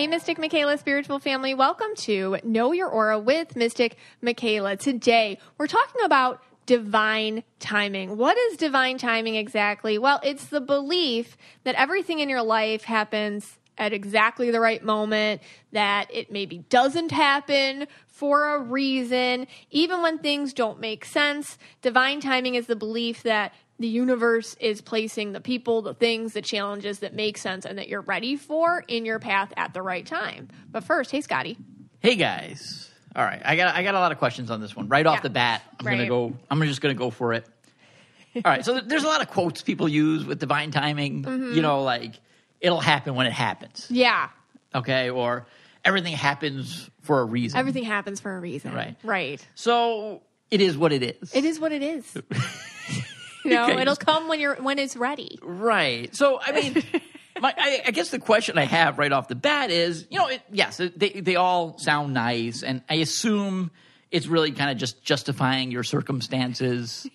Hey, Mystic Michaela spiritual family, welcome to Know Your Aura with Mystic Michaela. Today, we're talking about divine timing. What is divine timing exactly? Well, it's the belief that everything in your life happens at exactly the right moment, that it maybe doesn't happen for a reason, even when things don't make sense. Divine timing is the belief that the universe is placing the people, the things, the challenges that make sense and that you're ready for in your path at the right time. But first, hey, Scotty. Hey guys. All right, I got I got a lot of questions on this one right off Yeah. the bat. I'm gonna go. I'm just gonna go for it. All right, so there's a lot of quotes people use with divine timing. Mm-hmm. You know, like it'll happen when it happens. Yeah, Okay, or everything happens for a reason. everything happens for a reason. Right. Right. So it is what it is. It is what it is. you know, Okay. it'll come when you're when it's ready. Right. So I mean, my, I, I guess the question I have right off the bat is, you know, it, yes, it- they they all sound nice, and I assume it's really kind of just justifying your circumstances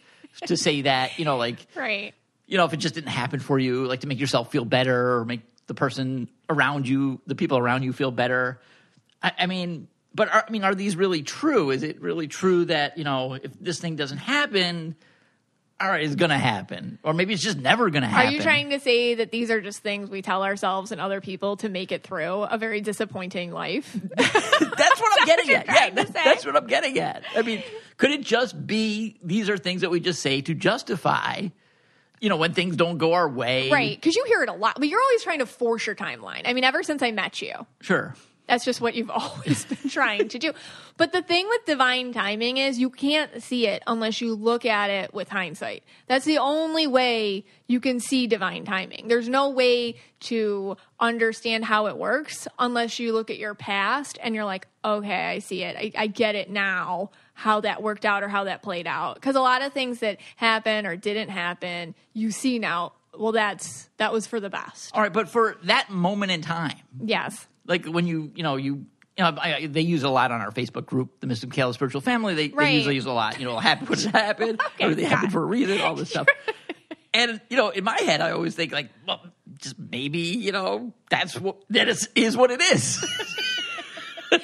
to say that, you know, like Right. you know, if it just didn't happen for you, like to make yourself feel better or make the person around you, the people around you, feel better. I, I mean, but are, I mean, are these really true? Is it really true that you know, if this thing doesn't happen, all right, it's going to happen, or maybe it's just never going to happen. Are you trying to say that these are just things we tell ourselves and other people to make it through a very disappointing life? That's what I'm getting at. Yeah, that's, that's what I'm getting at. I mean, could it just be these are things that we just say to justify, you know, when things don't go our way? right. Because you hear it a lot, but you're always trying to force your timeline. I mean, ever since I met you, Sure. That's just what you've always been trying to do. But the thing with divine timing is you can't see it unless you look at it with hindsight. That's the only way you can see divine timing. There's no way to understand how it works unless you look at your past and you're like, okay, I see it. I, I get it now how that worked out or how that played out. Because a lot of things that happen or didn't happen, you see now, well, that's that was for the best. All right, but for that moment in time, Yes. Like when you you know you you know I, I- they use a lot on our Facebook group, the Mystic Michaela Spiritual Family. They, Right. they usually use a lot. You know, happen what happened, Okay, everything happened Scott. for a reason, all this stuff. And you know, in my head, I always think like, well, just maybe you know that's what that is is what it is.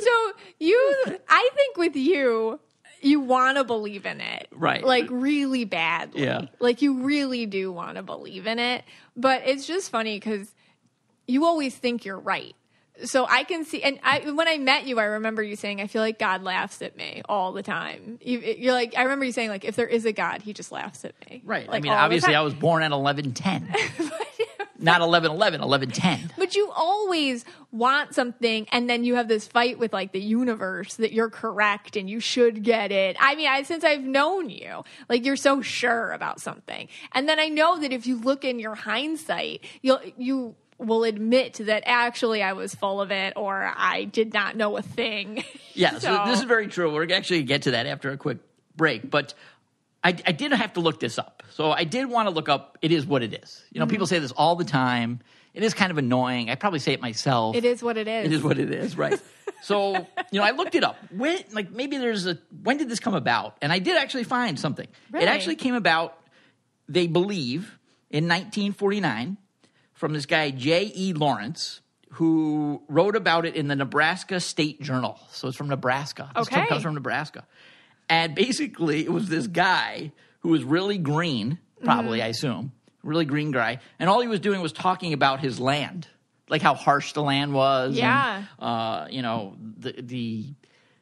So you i think with you you want to believe in it Right. like really badly Yeah. like you really do want to believe in it but it's just funny because you always think you're right so i can see and I, when i met you i remember you saying i feel like god laughs at me all the time You- you're like i remember you saying like if there is a god he just laughs at me right. I Like, mean, obviously. I was born at eleven ten, not eleven eleven, eleven ten. But you always want something, and then you have this fight with like the universe that you're correct and you should get it. I mean, I, since I've known you, like you're so sure about something, and then I know that if you look in your hindsight, you'll you will admit that actually I was full of it or I did not know a thing. Yeah, so, So- this is very true. We're actually get to that after a quick break, but I, I did have to look this up. So I did want to look up. It is what it is. You know, Mm-hmm. people say this all the time. It is kind of annoying. I probably say it myself. It is what it is. It is what it is, right? so you know, I looked it up. When like maybe there's a when did this come about? And I did actually find something. Really? It actually came about. They believe in 1949 from this guy J. E. Lawrence. Who wrote about it in the Nebraska State Journal? So it's from Nebraska. This Okay. comes from Nebraska. And basically, it was this guy who was really green, probably, Mm-hmm. I assume, really green guy. And all he was doing was talking about his land, like how harsh the land was. and, Yeah. uh, you know, the, the,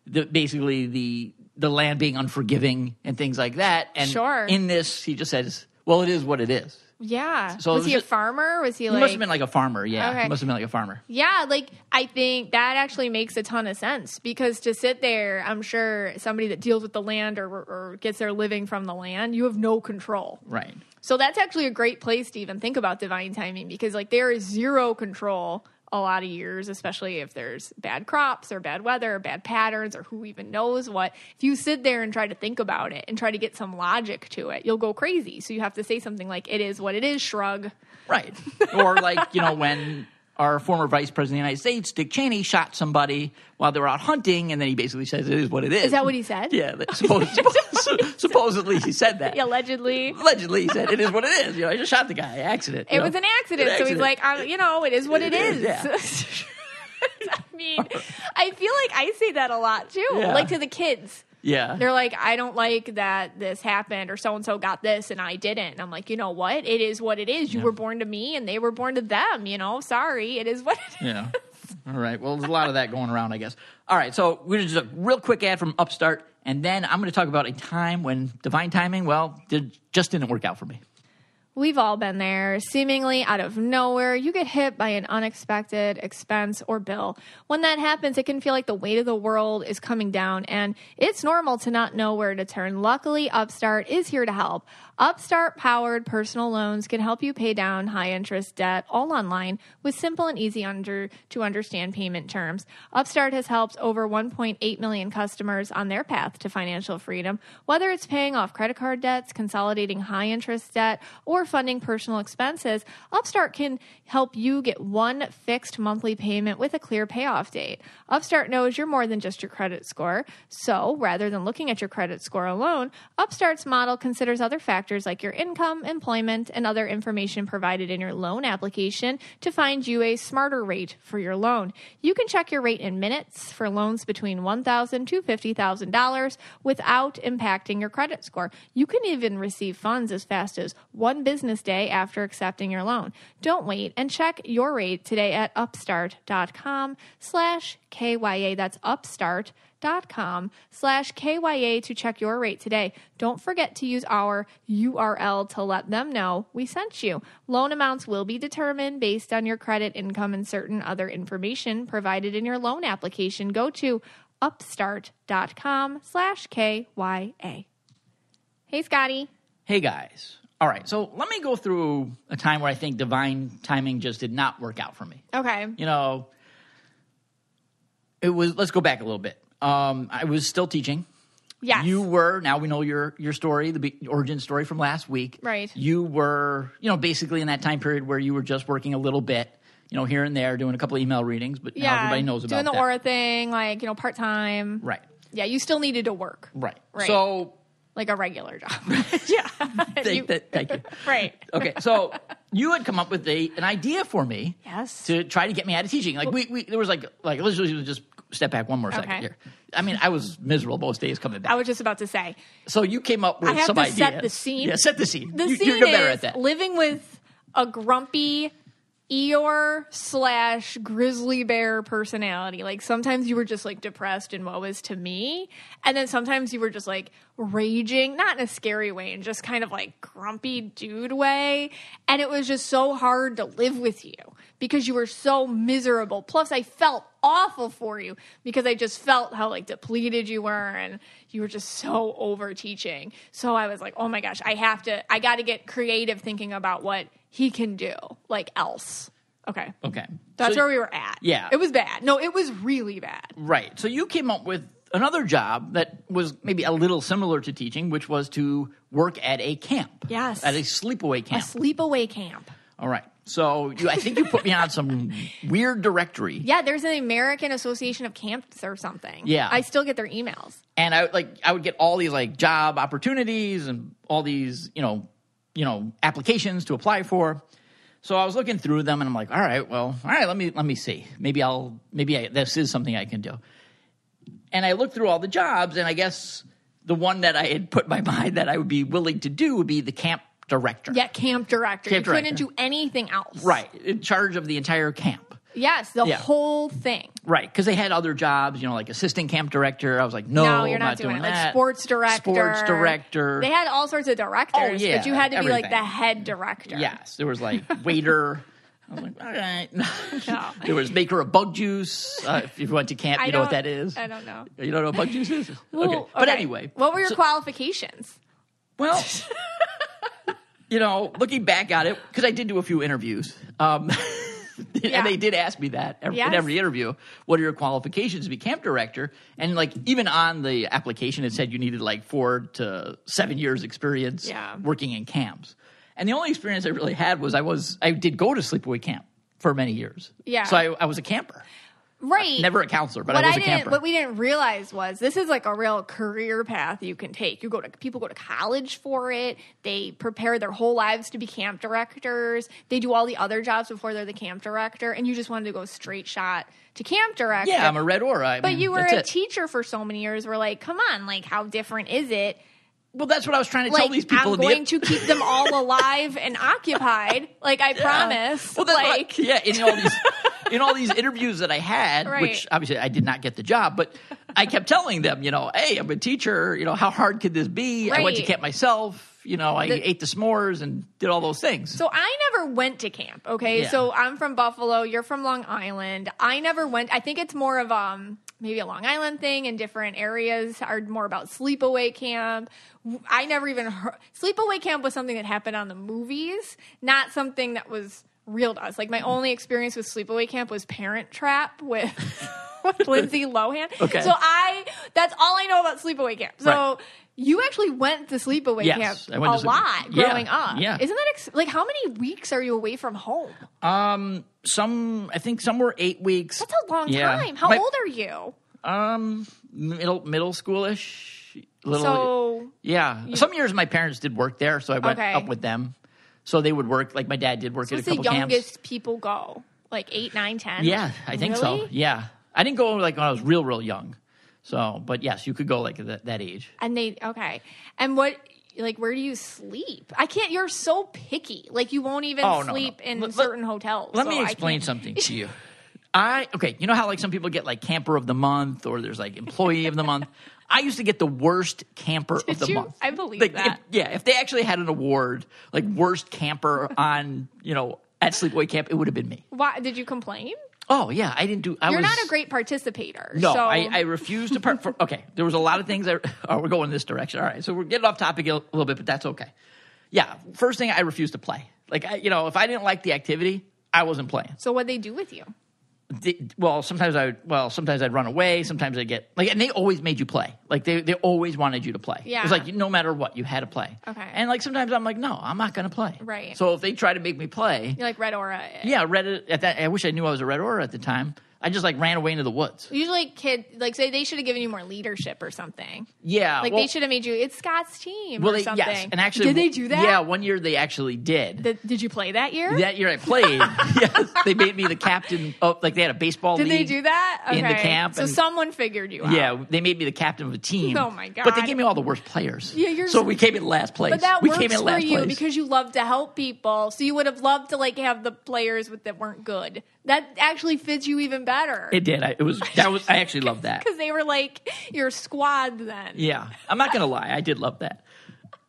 the, basically the, the land being unforgiving and things like that. And Sure. in this, he just says, well, it is what it is. Yeah. So was was he just- a farmer? Was he He like? must have been like a farmer. Yeah. Okay. He must have been like a farmer. Yeah, like I think that actually makes a ton of sense because to sit there, I'm sure somebody that deals with the land or, or gets their living from the land, you have no control. Right. So that's actually a great place to even think about divine timing because like there is zero control a lot of years, especially if there's bad crops or bad weather or bad patterns or who even knows what. If you sit there and try to think about it and try to get some logic to it, you'll go crazy. So you have to say something like, it is what it is, shrug. Right. or like, you know, when our former vice president of the United States, Dick Cheney, shot somebody while they were out hunting, and then he basically says it is what it is. Is that what he said? Yeah, suppose, suppose- supposedly he said that. Allegedly. Allegedly, he said it is what it is. You know, I just shot the guy, accident. It know? was an accident. An So he's like, I, you know, it is what it It is. is, yeah. I mean, I feel like I say that a lot too, Yeah. like to the kids. Yeah, They're like, I don't like that this happened or so and so got this and I didn't. And I'm like, you know what? It is what it is. You were born to me and they were born to them, you know? Sorry. It is what it is. Yeah. All right. Well, there's a lot of that going around, I guess. All right. So we're just a real quick ad from Upstart, and then I'm going to talk about a time when divine timing, well, did, just didn't work out for me. We've all been there. Seemingly out of nowhere, you get hit by an unexpected expense or bill. When that happens, it can feel like the weight of the world is coming down, and it's normal to not know where to turn. Luckily, Upstart is here to help. Upstart powered personal loans can help you pay down high interest debt all online with simple and easy under to understand payment terms. Upstart has helped over 1.8 million customers on their path to financial freedom, whether it's paying off credit card debts, consolidating high interest debt, or funding personal expenses. Upstart can help you get one fixed monthly payment with a clear payoff date. Upstart knows you're more than just your credit score, so rather than looking at your credit score alone, Upstart's model considers other factors like your income, employment, and other information provided in your loan application to find you a smarter rate for your loan. You can check your rate in minutes for loans between $1,000 to $50,000 without impacting your credit score. You can even receive funds as fast as one business day after accepting your loan. Don't wait and check your rate today at upstart.com slash KYA. That's upstart dot com slash KYA to check your rate today. Don't forget to use our URL to let them know we sent you. Loan amounts will be determined based on your credit, income, and certain other information provided in your loan application. Go to upstart.com slash KYA. Hey, Scotty. Hey, guys. All right. So let me go through a time where I think divine timing just did not work out for me. Okay. You know, it was, let's go back a little bit. Um, I was still teaching. Yes. You were now we know your your story, the origin story from last week. Right. You were, you know, basically in that time period where you were just working a little bit, you know, here and there, doing a couple of email readings, but now yeah. everybody knows about Doing the that. aura thing, like, you know, part time. Right. Yeah, you still needed to work. Right. Right. So Like a regular job. yeah. thank, You- that, thank you. Right. Okay. So you had come up with a an idea for me. Yes. To try to get me out of teaching. Like we, we there was like like let's just just step back one more second Okay. here. I mean, I was miserable most days coming back. I was just about to say. so you came up with I have some to ideas. set the scene. Yeah, set the scene. The you, scene you're better is at that. living with a grumpy Eeyore slash grizzly bear personality. Like sometimes you were just like depressed and what was to me, and then sometimes you were just like raging, not in a scary way, and just kind of like grumpy dude way. And it was just so hard to live with you because you were so miserable. Plus, I felt awful for you because I just felt how like depleted you were and you were just so over teaching. So I was like, oh my gosh, I have to, I got to get creative thinking about what he can do, like else. Okay. Okay. That's So- where we were at. Yeah. It was bad. No, it was really bad. Right. So you came up with another job that was maybe a little similar to teaching, which was to work at a camp. Yes. At a sleepaway camp. A camp. sleepaway camp. All right. So you, I think you put me on some weird directory. Yeah, there's an American Association of Camps or something. Yeah. I still get their emails. and I like I would get all these like job opportunities and all these you know you know applications to apply for. So I was looking through them and I'm like, all right, well, all right, let me let me see. Maybe I'll maybe I, this is something I can do. And I looked through all the jobs, and I guess the one that I had put my mind that I would be willing to do would be the camp director. Yeah, camp director. Camp you couldn't do anything else. Right, in charge of the entire camp. Yes, the Yeah. whole thing. Right, because they had other jobs, you know, like assistant camp director. I was like, no, No, you're not, not, doing, it. Like that. sports director. Sports director. They had all sorts of directors, Oh, yeah, but you had to be like the head director. Yes, there was like waiter. I was like, all right. No. there was maker of bug juice. Uh, if you went to camp, I you know what that is. I don't know. You don't know what bug juice is? Well, okay. But anyway, what were your so- qualifications? well, you know, looking back at it, because I did do a few interviews, um, Yeah. and they did ask me that every, in every interview. What are your qualifications to be camp director? And like even on the application, it said you needed like four to seven years experience Yeah. working in camps. And the only experience I really had was I was I did go to sleepaway camp for many years. Yeah. So I, I was a camper. Right. Never a counselor, but what I was I a didn't, camper. what we didn't realize was this is like a real career path you can take. You go to people go to college for it. They prepare their whole lives to be camp directors. They do all the other jobs before they're the camp director, and you just wanted to go straight shot to camp director. yeah, I'm a red aura. I but mean, you were a it. teacher for so many years. We're like, come on, like how different is it? Well, that's what I was trying to Like tell these people. I'm in the- going to keep them all alive and occupied. Like I promise. Well, that's I- like yeah, in all these in all these interviews that I had, Right. which obviously I did not get the job, but I kept telling them, you know, hey, I'm a teacher. You know, how hard could this be? I went to camp myself. You know, I The- ate the s'mores and did all those things. So I never went to camp. Okay, Yeah. so I'm from Buffalo. You're from Long Island. I never went. I think it's more of um maybe a Long Island thing, and different areas are more about sleepaway camp. I never even heard sleepaway camp was something that happened on the movies, not something that was real us. Like my only experience with sleepaway camp was Parent Trap with. with Lindsay Lohan. Okay. So I that's all I know about sleepaway camp. So Right. you actually went to sleepaway Yes, camp I went a lot Yeah, growing up. yeah. Isn't that ex- like how many weeks are you away from home? Um, some I think some were eight weeks. That's a long Yeah. time. How My- old are you? Um, middle middle schoolish. Little. So yeah. Some years my parents did work there, so I went Okay. up with them. So they would work like my dad did work at a what's the couple camps. youngest people go? Like eight, nine, ten? Yeah, I think so. Yeah, I didn't go like when I was real, real young. So, but yes, you could go like that, that age. And they okay. And what like where do you sleep? I can't you're so picky. Like you won't even Oh, no, no. sleep in let- certain hotels. Let so me explain something to you. I okay, you know how like some people get like camper of the month or there's like employee of the month. I used to get the worst camper Did of the you? month. I believe Like, that. If, yeah, if they actually had an award like worst camper on you know at sleepaway camp, it would have been me. Why did you complain? Oh yeah, I didn't do. I You're was, not a great participator. No, so I, I refuse to part. For, okay, there was a lot of things. That, oh, we're going this direction. All right, so we're getting off topic a little bit, but that's okay. Yeah, first thing I refused to play. Like, I, you know, if I didn't like the activity, I wasn't playing. so what they do with you? Well, sometimes I would, well, sometimes I'd run away. Sometimes I'd get like, and they always made you play. Like they, they always wanted you to play. Yeah. it was like no matter what, you had to play. Okay. And like sometimes I'm like, no, I'm not going to play. Right. So if they try to make me play, You're like red aura. yeah, red at that. I wish I knew I was a red aura at the time. I just like ran away into the woods. Usually, kid like say they should have given you more leadership or something. Yeah, Like well- they should have made you. It's Scott's team Well, or they, something. yes, and actually, did they do that? Yeah, one year they actually did. Did, did you play that year? that year I played, yes, they made me the captain. Of, like they had a baseball. did they do that in the camp? So and- someone figured you out. Yeah, they made me the captain of a team. Oh, my god! But they gave me all the worst players. Yeah, you're so we came in last place. But that we works came in for you place. because you love to help people. So you would have loved to like have the players with that weren't good. That actually fits you even better. it did. I, it was that was. I actually loved that. because they were like your squad then. Yeah, I'm not gonna lie. I did love that.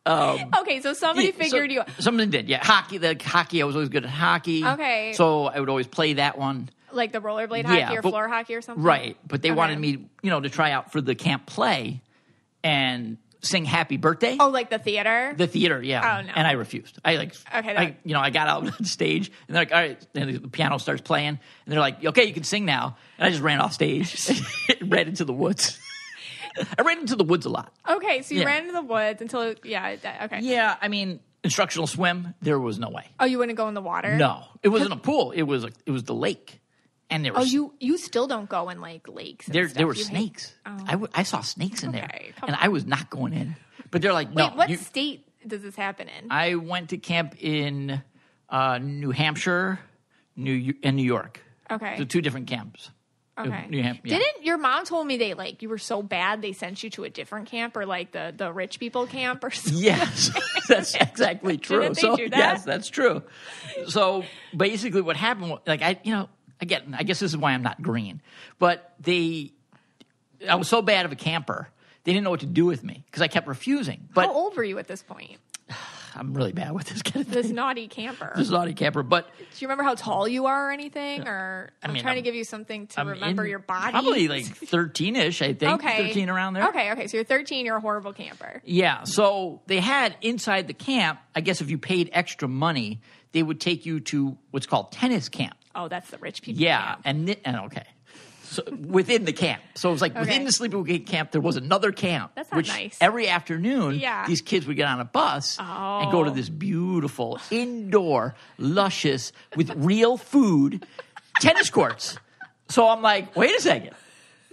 Um, okay, so somebody Yeah, so- figured you out. Something did. Yeah, hockey. The hockey. I was always good at hockey. Okay. So I would always play that one. Like the rollerblade Yeah, hockey or but- floor hockey or something. Right, but they Okay. wanted me, you know, to try out for the camp play and sing "Happy Birthday." Oh, like the theater. The theater, yeah. Oh, no. And I refused. I like, Okay, I, you know, I got out on stage and they're like, all right, and the piano starts playing, and they're like, okay, you can sing now. And I just ran off stage, ran into the woods. I ran into the woods a lot. okay, so you Yeah. ran into the woods until yeah. Okay. Yeah, I mean, instructional swim, there was no way. Oh, you wouldn't go in the water. No, it wasn't a pool. It was a, it was the lake, and there Oh, you you still don't go in like lakes. And there stuff. there were You snakes. I I, w- I saw snakes in Okay, there, and on. I was not going in. But they're like, no. Wait, what you- state does this happen in? I went to camp in uh, New Hampshire, New and New York. Okay. so two different camps. Okay. New Hampshire. Yeah. Didn't your mom told me they like you were so bad they sent you to a different camp or like the the rich people camp or something? Yes, that's exactly true. So that? yes, that's true. So basically, what happened? Like I, you know, again, I guess this is why I'm not green. But they, I was so bad of a camper, they didn't know what to do with me because I kept refusing. But How old were you at this point? I'm really bad with this kind of This thing. naughty camper. This naughty camper, but Do you remember how tall you are or anything? Or I'm mean, trying to I'm- give you something to I'm remember in your body. Probably like 13ish, I think. okay, 13 around there. Okay, okay. So you're 13. You're a horrible camper. Yeah. So they had inside the camp, I guess if you paid extra money, they would take you to what's called tennis camp. Oh, that's the rich people. Yeah. camp. And, thi- and okay. so, within the camp. So it was like Okay. within the sleepaway camp, there was another camp. That's not which nice. every afternoon, Yeah. these kids would get on a bus and go to Oh. this beautiful indoor, luscious, with real food tennis courts. So I'm like, wait a second.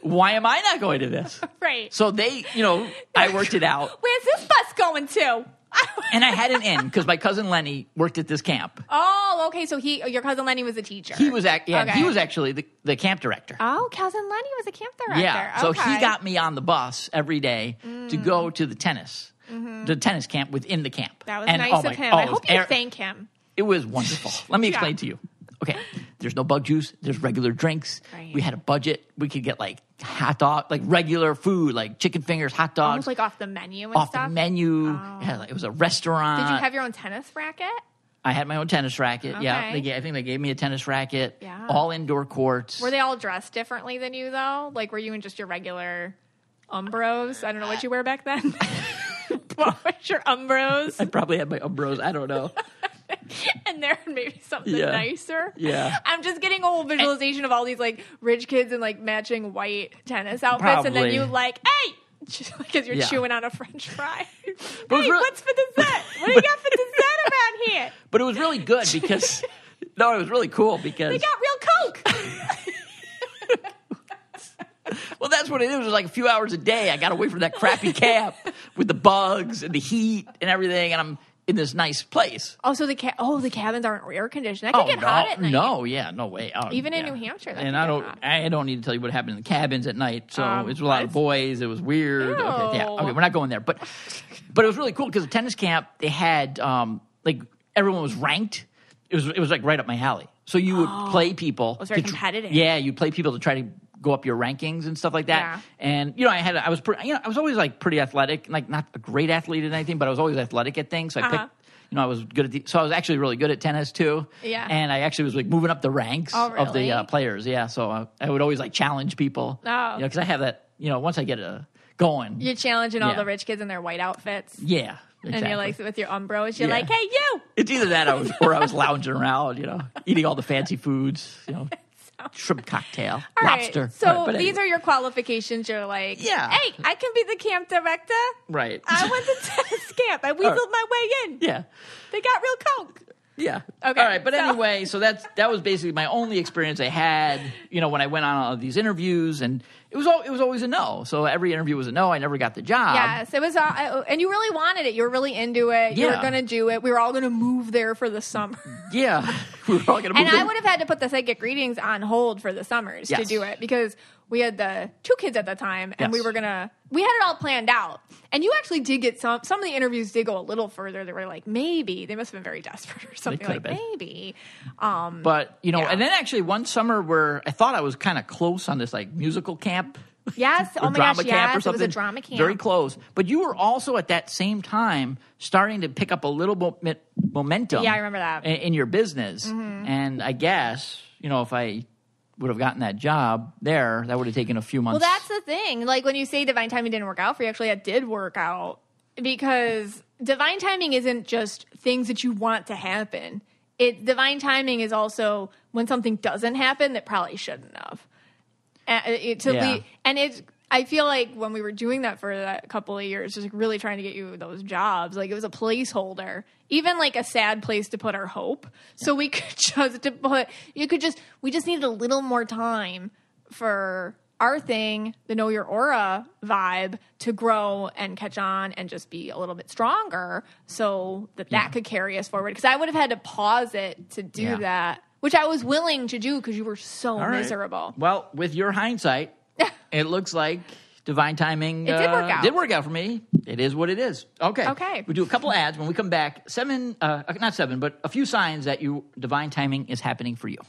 Why am I not going to this? Right. So they, you know, I worked it out. Where's this bus going to? And I had an in because my cousin Lenny worked at this camp. oh, okay. So he, your cousin Lenny was a teacher. He was, act, yeah, Okay. he was actually the, the camp director. Oh, cousin Lenny was a camp director. Yeah. So Okay. Mm. he got me on the bus every day to go to the tennis, the tennis camp within the camp. Mm-hmm. That was And, nice oh of my- him. oh, I hope you air- thank him. It was wonderful. Let me Yeah. explain to you. Okay, there's no bug juice. There's regular drinks. Right. We had a budget. We could get like hot dog, like regular food, like chicken fingers, hot dogs, Almost like off the menu and off stuff. the menu. Oh. Yeah, like, it was a restaurant. Did you have your own tennis racket? I had my own tennis racket. Yeah, they gave, I think they gave me a tennis racket. Yeah. All indoor courts. Were they all dressed differently than you though? Like were you in just your regular umbros? I don't know what you wear back then. what was your umbros? I probably had my umbros. I don't know. and there maybe something Yeah. nicer. Yeah. I'm just getting a whole visualization of all these like rich kids in like matching white tennis outfits, and then Probably. you like, hey, because you're Yeah. chewing on a French fry. hey, really- what's for dessert? What do you got for dessert around here? But it was really good because no, it was really cool because They got real Coke. well, that's what it is. It was like a few hours a day. I got away from that crappy camp with the bugs and the heat and everything, and I'm in this nice place. oh, so the ca- oh the cabins aren't air conditioned. That Oh get no, hot at night. no, yeah, no way. Oh, Even in yeah. New Hampshire, that and could I don't, hot. I don't need to tell you what happened in the cabins at night. So Um, was a lot of boys. It was weird. Okay, yeah, okay, we're not going there. But, but it was really cool because the tennis camp they had um like everyone was ranked. It was it was like right up my alley. So you would play people. Oh. was very tr- competitive. Yeah, you play people to try to go up your rankings and stuff like that. Yeah. And you know, I had I was pretty, you know I was always like pretty athletic, like not a great athlete at anything, but I was always athletic at things. So I Uh-huh. picked. You know, I was good at the, so I was actually really good at tennis too. Yeah. And I actually was like moving up the ranks Oh, of the uh, players. Yeah. So uh, I would always like challenge people. Oh. You know, because I have that. You know, once I get uh, going. You're challenging all the rich kids in their white outfits. yeah. Exactly. And you're like with your umbros, you're Yeah. like, "Hey, you!" it's either that I was, or I was lounging around. You know, eating all the fancy foods. You know, shrimp cocktail, All right, lobster. So right, these anyway. are your qualifications. You're like, Yeah. Hey, I can be the camp director. right. I went to tennis camp. I weaseled uh, my way in. yeah. They got real coke. Yeah. Okay, All right, but so- anyway, so that's that was basically my only experience I had. You know, when I went on all of these interviews, and it was all it was always a no. So every interview was a no. I never got the job. yes, it was, uh, uh, and you really wanted it. You were really into it. You were going to do it. We were all going to move there for the summer. Yeah. we were all gonna move. And I would have had to put the psychic readings on hold for the summers to do it because we had the two kids at the time and we were gonna we had it all planned out. And you actually did get some some of the interviews did go a little further. They were like, maybe. They must have been very desperate or something like maybe. Um But you know, Yeah. and then actually one summer where I thought I was kind of close on this like musical camp. Yes, oh my drama gosh, camp yes, or it was a drama camp. Very close. But you were also at that same time starting to pick up a little mo- momentum. Yeah, I remember that. Mm-hmm. In, in your business. And I guess, you know, if I would have gotten that job there, that would have taken a few months. Well, that's the thing. Like when you say divine timing didn't work out for you, actually, it did work out because divine timing isn't just things that you want to happen. It divine timing is also when something doesn't happen that probably shouldn't have. And it, to Yeah. lead, and it's. I feel like when we were doing that for that couple of years, just really trying to get you those jobs, like it was a placeholder, even like a sad place to put our hope. So we could just to put, you could just, we just needed a little more time for our thing, the know your aura vibe, to grow and catch on and just be a little bit stronger, so that that could carry us forward. Because I would have had to pause it to do Yeah. that, which I was willing to do because you were so right. miserable. Well, with your hindsight, it looks like divine timing It did uh, work out. Did work out for me. It is what it is. Okay. Okay. We do a couple ads when we come back. Seven, uh, not seven, but a few signs that you divine timing is happening for you.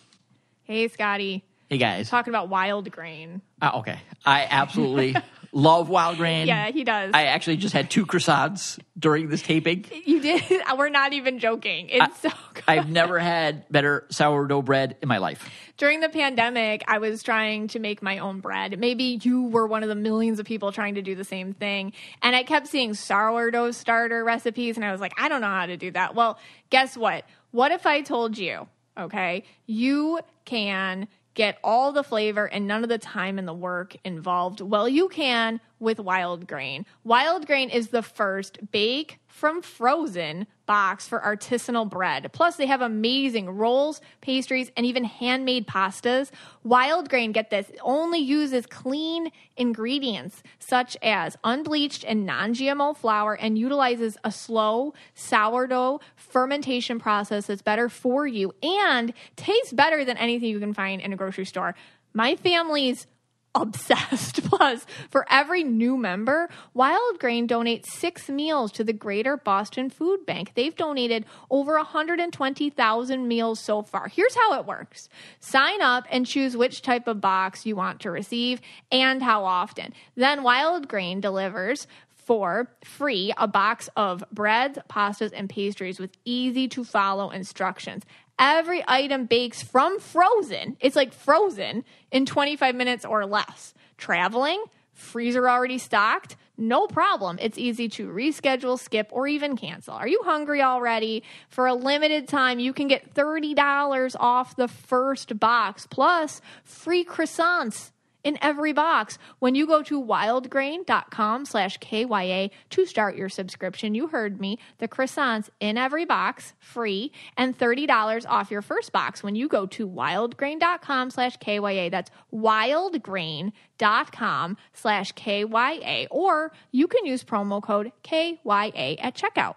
Hey, Scotty, Hey guys. talking about wild grain. Uh, okay. I absolutely love wild grain. Yeah, he does. I actually just had two croissants during this taping. you did. We're not even joking. It's so good. I've never had better sourdough bread in my life. During the pandemic, I was trying to make my own bread. Maybe you were one of the millions of people trying to do the same thing. And I kept seeing sourdough starter recipes, and I was like, I don't know how to do that. Well, guess what? What if I told you, okay, you can get all the flavor and none of the time and the work involved? Well, you can with Wild Grain. Wild Grain is the first bake from frozen box for artisanal bread. Plus, they have amazing rolls, pastries, and even handmade pastas. Wild Grain, get this, only uses clean ingredients such as unbleached and non GMO flour and utilizes a slow sourdough fermentation process that's better for you and tastes better than anything you can find in a grocery store. My family's obsessed. Plus, for every new member, Wild Grain donates six meals to the Greater Boston Food Bank. They've donated over 120,000 meals so far. Here's how it works sign up and choose which type of box you want to receive and how often. Then Wild Grain delivers for free a box of breads, pastas, and pastries with easy to follow instructions. Every item bakes from frozen. It's like frozen in 25 minutes or less. Traveling, freezer already stocked, no problem. It's easy to reschedule, skip, or even cancel. Are you hungry already? For a limited time, you can get $30 off the first box plus free croissants in every box. When you go to wildgrain.com slash KYA to start your subscription, you heard me, the croissants in every box, free, and $30 off your first box when you go to wildgrain.com slash KYA. That's wildgrain.com slash KYA. Or you can use promo code KYA at checkout.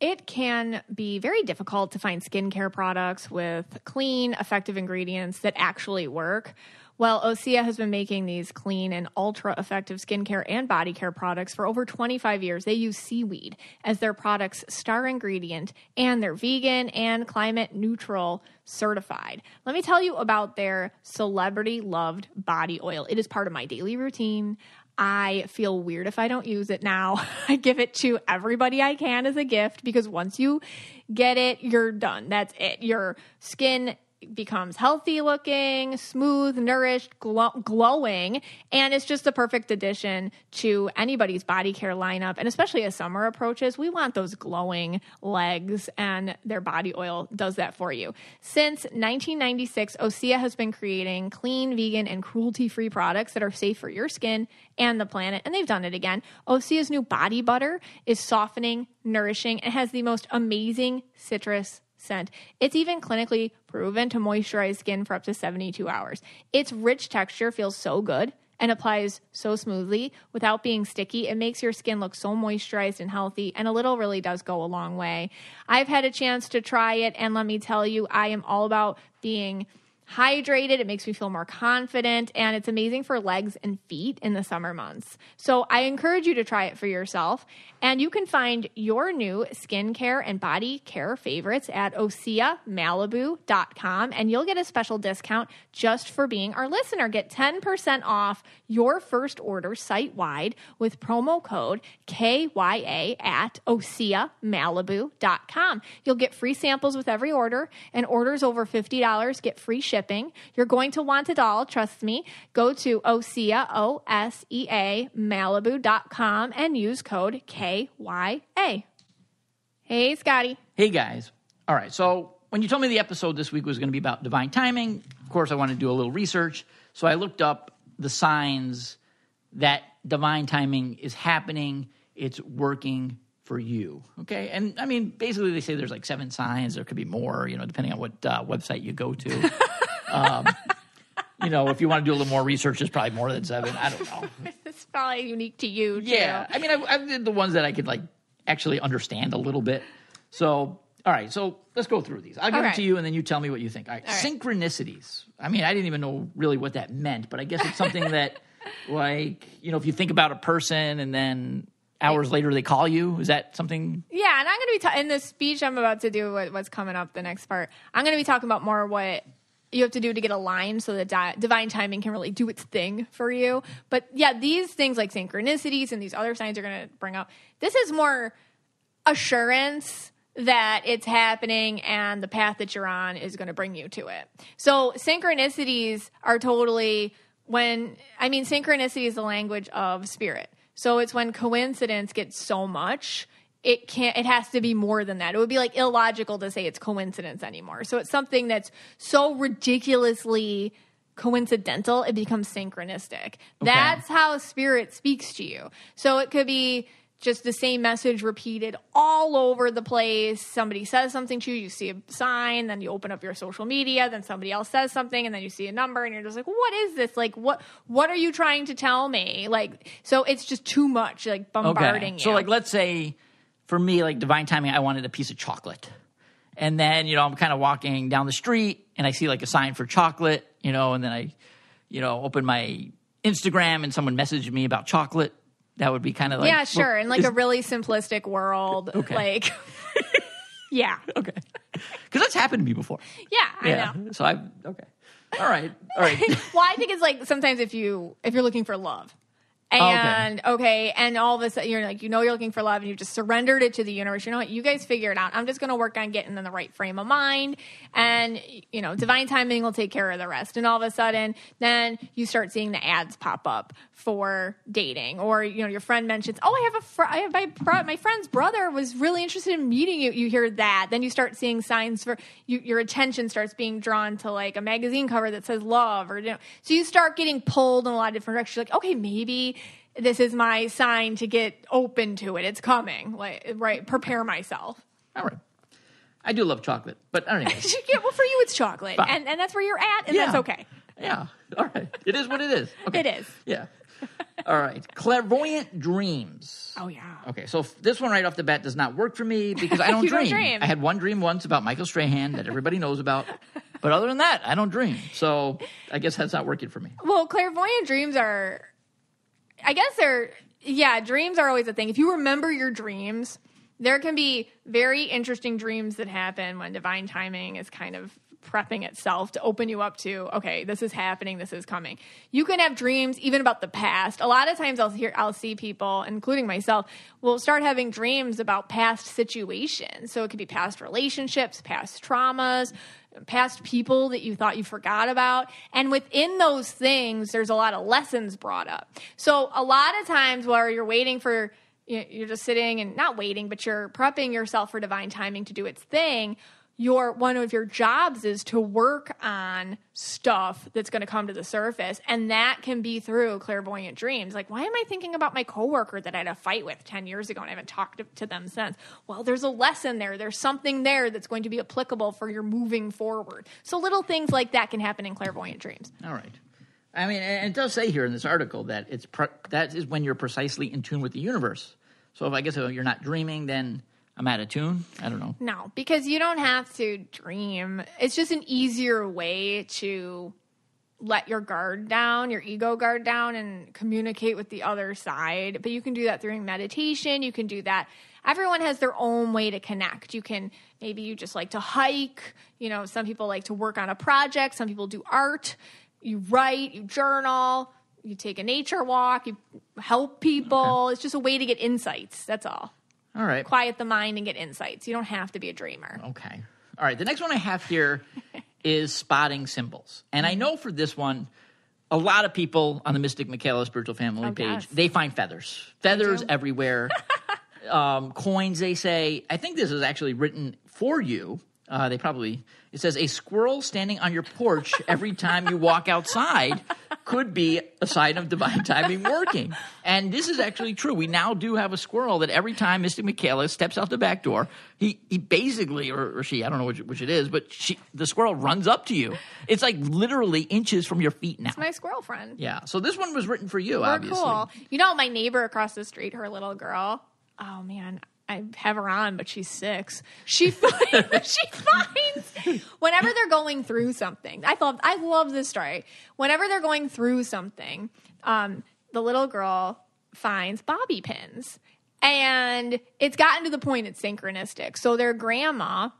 It can be very difficult to find skincare products with clean, effective ingredients that actually work. Well, Osea has been making these clean and ultra effective skincare and body care products for over 25 years. They use seaweed as their product's star ingredient, and they're vegan and climate neutral certified. Let me tell you about their celebrity loved body oil. It is part of my daily routine. I feel weird if I don't use it now. I give it to everybody I can as a gift because once you get it, you're done. That's it. Your skin becomes healthy looking, smooth, nourished, glow- glowing, and it's just the perfect addition to anybody's body care lineup. And especially as summer approaches, we want those glowing legs, and their body oil does that for you. Since 1996, Osea has been creating clean, vegan, and cruelty free products that are safe for your skin and the planet, and they've done it again. Osea's new body butter is softening, nourishing, and has the most amazing citrus scent. It's even clinically proven to moisturize skin for up to 72 hours. Its rich texture feels so good and applies so smoothly without being sticky. It makes your skin look so moisturized and healthy, and a little really does go a long way. I've had a chance to try it, and let me tell you, I am all about being hydrated. It makes me feel more confident, and it's amazing for legs and feet in the summer months. So I encourage you to try it for yourself. And you can find your new skincare and body care favorites at OseaMalibu.com, and you'll get a special discount just for being our listener. Get 10% off your first order site wide with promo code KYA at OseaMalibu.com. You'll get free samples with every order, and orders over $50 get free shipping. You're going to want it all, trust me. Go to Osea, O S E A, Malibu.com and use code KYA. Hey, Scotty. Hey guys. All right. So when you told me the episode this week was going to be about divine timing, of course I wanted to do a little research. So I looked up the signs that divine timing is happening, it's working for you. Okay. And I mean, basically, they say there's like seven signs. There could be more, you know, depending on what uh, website you go to. um, you know, if you want to do a little more research, there's probably more than seven. I don't know. it's probably unique to you. Too. Yeah. I mean, I, I did the ones that I could like actually understand a little bit. So, all right. So let's go through these. I'll give Okay. them to you and then you tell me what you think. All right. All right. Synchronicities. I mean, I didn't even know really what that meant, but I guess it's something that, like, you know, if you think about a person and then hours later they call you, is that something? Yeah, and I'm going to be ta- in the speech I'm about to do. What, what's coming up the next part? I'm going to be talking about more what you have to do to get aligned so that di- divine timing can really do its thing for you. But yeah, these things like synchronicities and these other signs are going to bring up. This is more assurance that it's happening and the path that you're on is going to bring you to it. So synchronicities are totally when I mean synchronicity is the language of spirit. So it's when coincidence gets so much it can't it has to be more than that. It would be like illogical to say it's coincidence anymore. So it's something that's so ridiculously coincidental it becomes synchronistic. That's how spirit speaks to you. So it could be just the same message repeated all over the place. Somebody says something to you, you see a sign, then you open up your social media, then somebody else says something, and then you see a number, and you're just like, "What is this? Like, what? What are you trying to tell me?" Like, so it's just too much, like bombarding you. So, like, let's say for me, like divine timing, I wanted a piece of chocolate. And then, you know, I'm kind of walking down the street and I see like a sign for chocolate, you know, and then I, you know, open my Instagram and someone messaged me about chocolate. That would be kind of like. yeah, sure. well, In like is- a really simplistic world, Okay. like, yeah, Okay. Because that's happened to me before. yeah, I yeah. know. So I, okay. All right. All right. well, I think it's like sometimes if you if you're looking for love. Oh, and okay. and all of a sudden you're like you know you're looking for love, and you just surrendered it to the universe. You know what? You guys figure it out. I'm just going to work on getting in the right frame of mind, and you know, divine timing will take care of the rest. And all of a sudden, then you start seeing the ads pop up for dating, or you know, your friend mentions, "Oh, I have a fr- I have my bro- my friend's brother was really interested in meeting you." You hear that, then you start seeing signs for you, your attention starts being drawn to like a magazine cover that says love, or you know, so you start getting pulled in a lot of different directions. You're like, okay, maybe this is my sign to get open to it. It's coming. Like, right, prepare myself. All right. I do love chocolate, but anyways. yeah, well, for you, it's chocolate, Fine. and and that's where you're at, and Yeah. that's okay. Yeah. All right. It is what it is. Okay. It is. Yeah. All right. Clairvoyant dreams. Oh yeah. Okay, so f- this one right off the bat does not work for me because I don't, You don't dream. dream. I had one dream once about Michael Strahan that everybody knows about, but other than that, I don't dream. So I guess that's not working for me. Well, clairvoyant dreams are, I guess they're, yeah, dreams are always a thing. If you remember your dreams, there can be very interesting dreams that happen when divine timing is kind of prepping itself to open you up to okay this is happening this is coming. You can have dreams even about the past. A lot of times i'll hear i'll see people including myself will start having dreams about past situations. So it could be past relationships past traumas past people that you thought you forgot about. And within those things, there's a lot of lessons brought up. So a lot of times where you're waiting for, you're just sitting and not waiting, but you're prepping yourself for divine timing to do its thing. Your one of your jobs is to work on stuff that's going to come to the surface, and that can be through clairvoyant dreams. Like, why am I thinking about my coworker that I had a fight with ten years ago and I haven't talked to, to them since? Well, there's a lesson there. There's something there that's going to be applicable for your moving forward. So little things like that can happen in clairvoyant dreams. All right. I mean, it does say here in this article that it's pre- that is when you're precisely in tune with the universe. So if I guess if you're not dreaming, then I'm out of tune. I don't know. No, because you don't have to dream. It's just an easier way to let your guard down, your ego guard down, and communicate with the other side. But you can do that through meditation. You can do that. Everyone has their own way to connect. You can, maybe you just like to hike. You know, some people like to work on a project, some people do art. You write, you journal, you take a nature walk, you help people. It's just a way to get insights. That's all. All right. Quiet the mind and get insights. You don't have to be a dreamer. Okay. All right. The next one I have here is spotting symbols. And I know for this one, a lot of people on the Mystic Michaela Spiritual Family Oh, page, they find feathers. Feathers everywhere. um, coins, they say. I think this is actually written for you. Uh, they probably, it says, a squirrel standing on your porch every time you walk outside could be a sign of divine timing working. And this is actually true. We now do have a squirrel that every time Mr. Michaela steps out the back door, he, he basically, or, or she, I don't know which, which it is, but she, the squirrel runs up to you. It's like literally inches from your feet now. It's my squirrel friend. Yeah. So this one was written for you, We're obviously. cool. You know, my neighbor across the street, her little girl. Oh man, I have her on, but she's six. She finds, she finds whenever they're going through something. I love I love this story. Whenever they're going through something, um, the little girl finds bobby pins, and it's gotten to the point it's synchronistic. So their grandma,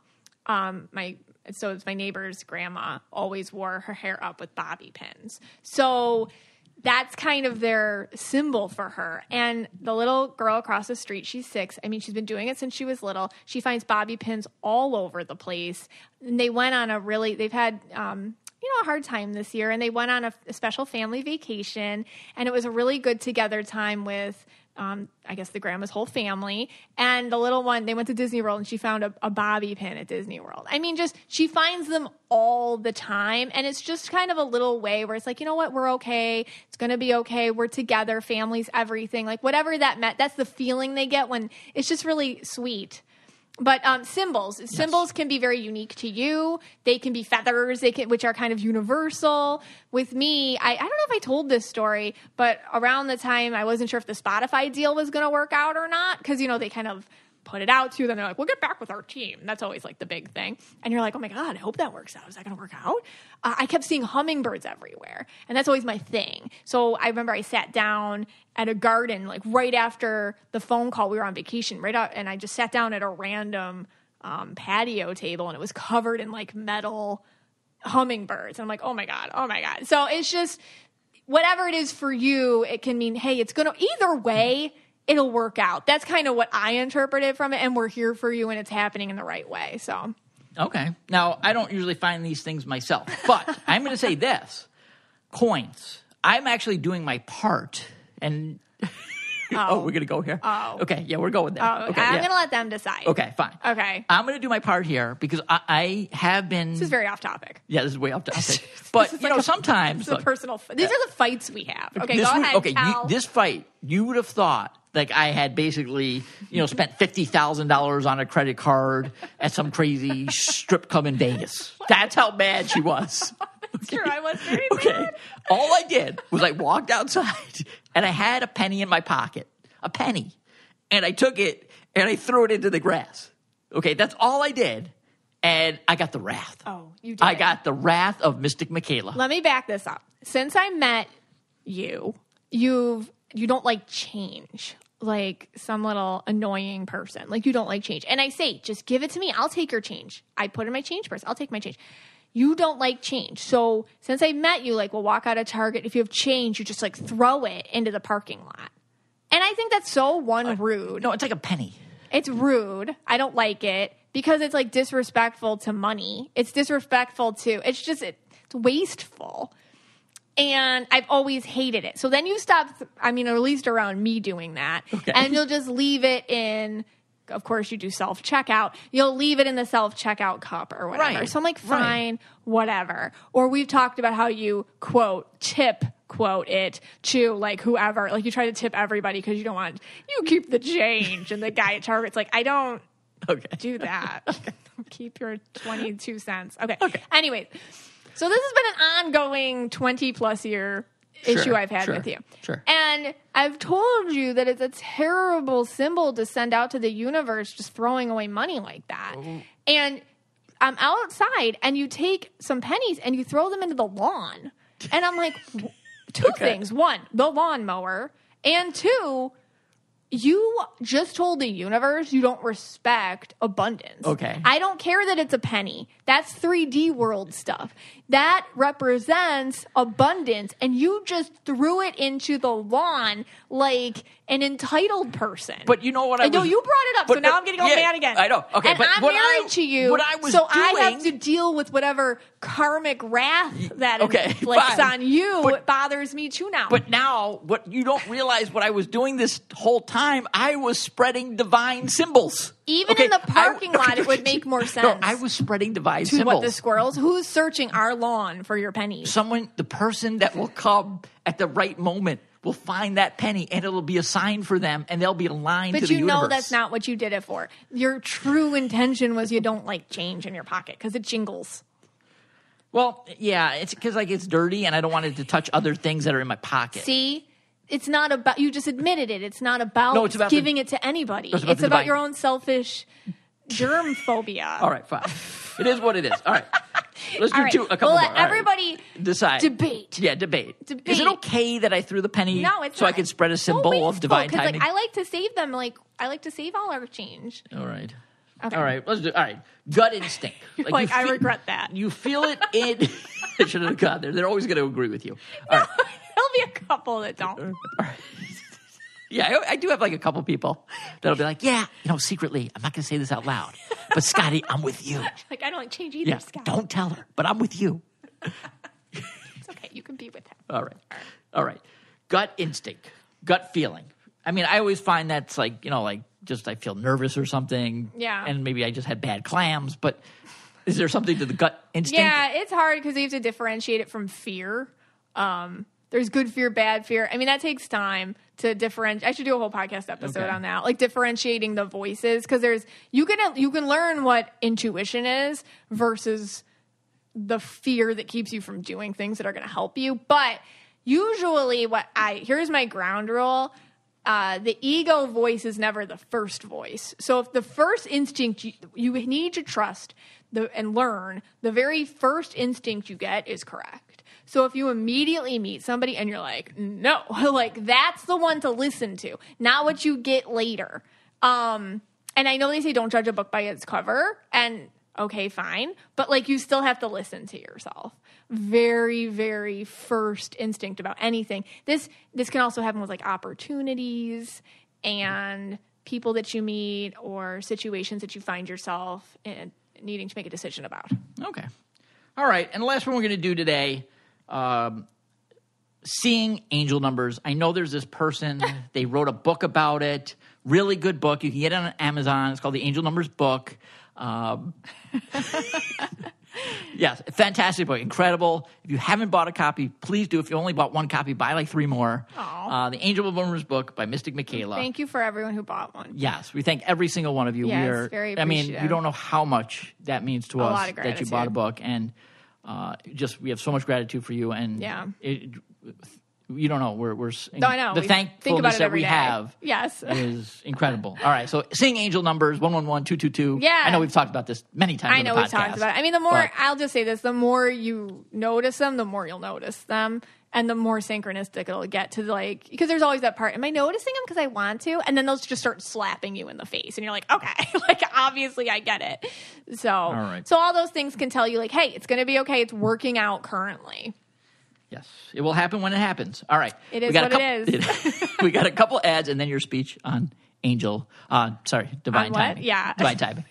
um, my so it's my neighbor's grandma always wore her hair up with bobby pins. So that's kind of their symbol for her. And the little girl across the street, she's six. I mean, she's been doing it since she was little. She finds bobby pins all over the place. And they went on a really, they've had, um, you know a hard time this year, and they went on a, a special family vacation, and it was a really good together time with. Um, I guess the grandma's whole family and the little one. They went to Disney World and she found a, a bobby pin at Disney World. I mean, just she finds them all the time, and it's just kind of a little way where it's like, you know what, we're okay. It's gonna be okay. We're together. Families, everything. Like whatever that meant. That's the feeling they get when it's just really sweet but um, symbols. Symbols can be very unique to you. They can be feathers. They can which are kind of universal. With me I, I don't know if i told this story but around the time i wasn't sure if the spotify deal was going to work out or not because you know they kind of put it out to them they're like we'll get back with our team. That's always like the big thing. And you're like oh my god i hope that works out. Is that going to work out? Uh, i kept seeing hummingbirds everywhere and that's always my thing. So i remember i sat down at a garden like right after the phone call we were on vacation right out and i just sat down at a random um, patio table and it was covered in like metal hummingbirds. And i'm like oh my god oh my god. So it's just whatever it is for you it can mean hey it's gonna either way it'll work out that's kind of what i interpreted from it and we're here for you and it's happening in the right way so Okay. Now, I don't usually find these things myself, but I'm going to say this coins. I'm actually doing my part. And, oh, we're going to go here? Oh. oh. Okay. Yeah, we're going there. oh, okay. i'm yeah. gonna let them decide Okay, fine. okay I'm going to do my part here because I, I have been. this is very off topic yeah, this is way off topic. But, you like know, a- sometimes. This is a look, personal. These are the fights we have. Okay, go ahead. okay, you- this fight, you would have thought like I had basically, you know, spent fifty thousand dollars on a credit card at some crazy strip club in Vegas. That's how mad she was. Sure, I was very Okay. All I did was I walked outside and I had a penny in my pocket. A penny. And I took it and I threw it into the grass. Okay, that's all I did. And I got the wrath. Oh, you did. I got the wrath of Mystic Michaela. Let me back this up. Since I met you, you've you don't like change. Like some little annoying person. Like you don't like change. And I say, just give it to me. I'll take your change. I put in my change purse. I'll take my change. You don't like change. So since I met you, like we'll walk out of Target. If you have change, you just like throw it into the parking lot. And I think that's so one rude. No, it's like a penny. It's rude. I don't like it because it's like disrespectful to money. It's disrespectful to, it's just, it, it's wasteful. And I've always hated it. So then you stop, I mean, at least around me doing that. Okay. And you'll just leave it in, of course, you do self checkout. You'll leave it in the self checkout cup or whatever. Right. So I'm like, Right. fine, whatever. Or we've talked about how you quote, tip, quote it to like whoever. Like you try to tip everybody because you don't want, you keep the change. And the guy at Target's like, I don't Okay. do that. Keep your 22 cents. Okay. Okay. Anyways, so this has been an ongoing 20 plus year issue Sure, I've had sure, with you. sure. And I've told you that it's a terrible symbol to send out to the universe just throwing away money like that. Oh. And I'm outside and you take some pennies and you throw them into the lawn. And I'm like, two Okay. things. One, the lawnmower. And two, you just told the universe you don't respect abundance. Okay. I don't care that it's a penny. That's 3D world stuff. That represents abundance, and you just threw it into the lawn like an entitled person. But you know what I I know was- you brought it up, so uh, now but- I'm getting all yeah, mad again. I know. Okay, and but I'm what married I- to you, what I was so I have to deal with whatever karmic wrath that Okay, inflicts fine. on you. But- it bothers me too now. But now, what you don't realize what I was doing this whole time, I was spreading divine symbols. Even in the parking lot, it would make more No, sense. I was spreading divine to symbols. what the squirrels? Who's searching our lawn for your pennies? Someone, the person that will come at the right moment will find that penny and it'll be a sign for them and they'll be aligned But to the you know universe. that's not what you did it for. Your true intention was you don't like change in your pocket because it jingles. Well, yeah, it's because like it's dirty and I don't want it to touch other things that are in my pocket. See, it's not about you. Just admitted it. It's not about, No, it's about the- giving it to anybody. It's It's about about, the divine- your own selfish germ phobia. All right, fine. It is what it is. All right. Let's do right. two, a couple We'll more. let All right. everybody decide. debate. Yeah, debate. debate Is it okay that I threw the penny No, it's so I not. could spread a symbol of divine timing? Like I like to save them. Like I like to save all our change. All right. Okay. All right. Let's do. All right. Gut instinct. You're like, I feel- regret that. You feel it in. I should have gone there. They're always going to agree with you. All right. There'll be a couple that don't. Yeah, I, I do have like a couple people that'll be like, yeah, you know, secretly, I'm not going to say this out loud, but Scotty, I'm with you. Like I don't like change either. Yeah, Scott. don't tell her, but I'm with you. It's okay. You can be with him. All right. All right. Gut instinct, gut feeling. I mean, I always find that's like, you know, like just I feel nervous or something. Yeah. And maybe I just had bad clams, but is there something to the gut instinct? Yeah, it's hard because you have to differentiate it from fear. Um, there's good fear, bad fear. I mean, that takes time to differentiate. I should do a whole podcast episode Okay. on that, like differentiating the voices, because there's you can you can learn what intuition is versus the fear that keeps you from doing things that are going to help you. But usually, what I here's my ground rule. Uh, the ego voice is never the first voice. So if the first instinct you, you need to trust the, and learn, the very first instinct you get is correct. So if you immediately meet somebody and you're like, no, like that's the one to listen to, not what you get later. Um, and I know they say don't judge a book by its cover, and okay, fine, but like you still have to listen to yourself. Very, very first instinct about anything. This this can also happen with like opportunities and people that you meet or situations that you find yourself in needing to make a decision about. Okay. All right. And the last one we're going to do today um, seeing angel numbers. I know there's this person, they wrote a book about it. Really good book. You can get it on Amazon. It's called The Angel Numbers Book. Um, yes, fantastic book. Incredible. If you haven't bought a copy, please do. If you only bought one copy, buy like three more. Uh, the Angel Numbers Book by Mystic Michaela. Thank you for everyone who bought one. Yes, we thank every single one of you. Yes, we are very I mean, you don't know how much that means to A us lot of that you bought a book, and uh, just we have so much gratitude for you. And Yeah. it, you don't know we're we're No, I know. the We thankfulness think about it that we day. have Yes. is incredible. All right, so seeing angel numbers one one one two two two. Yeah. I know we've talked about this many times. I know we've talked about it. I mean, the more I'll just say this: the more you notice them, the more you'll notice them, and the more synchronistic it'll get to like because there's always that part. Am I noticing them because I want to? And then they'll just start slapping you in the face, and you're like, okay, like obviously I get it. So, all right. so all those things can tell you like, hey, it's going to be okay. It's working out currently. Yes, it will happen when it happens. All right, it is We is got a what it couple- we got a couple ads, and then your speech on angel. Uh, sorry, divine what? timing. Yeah. divine timing.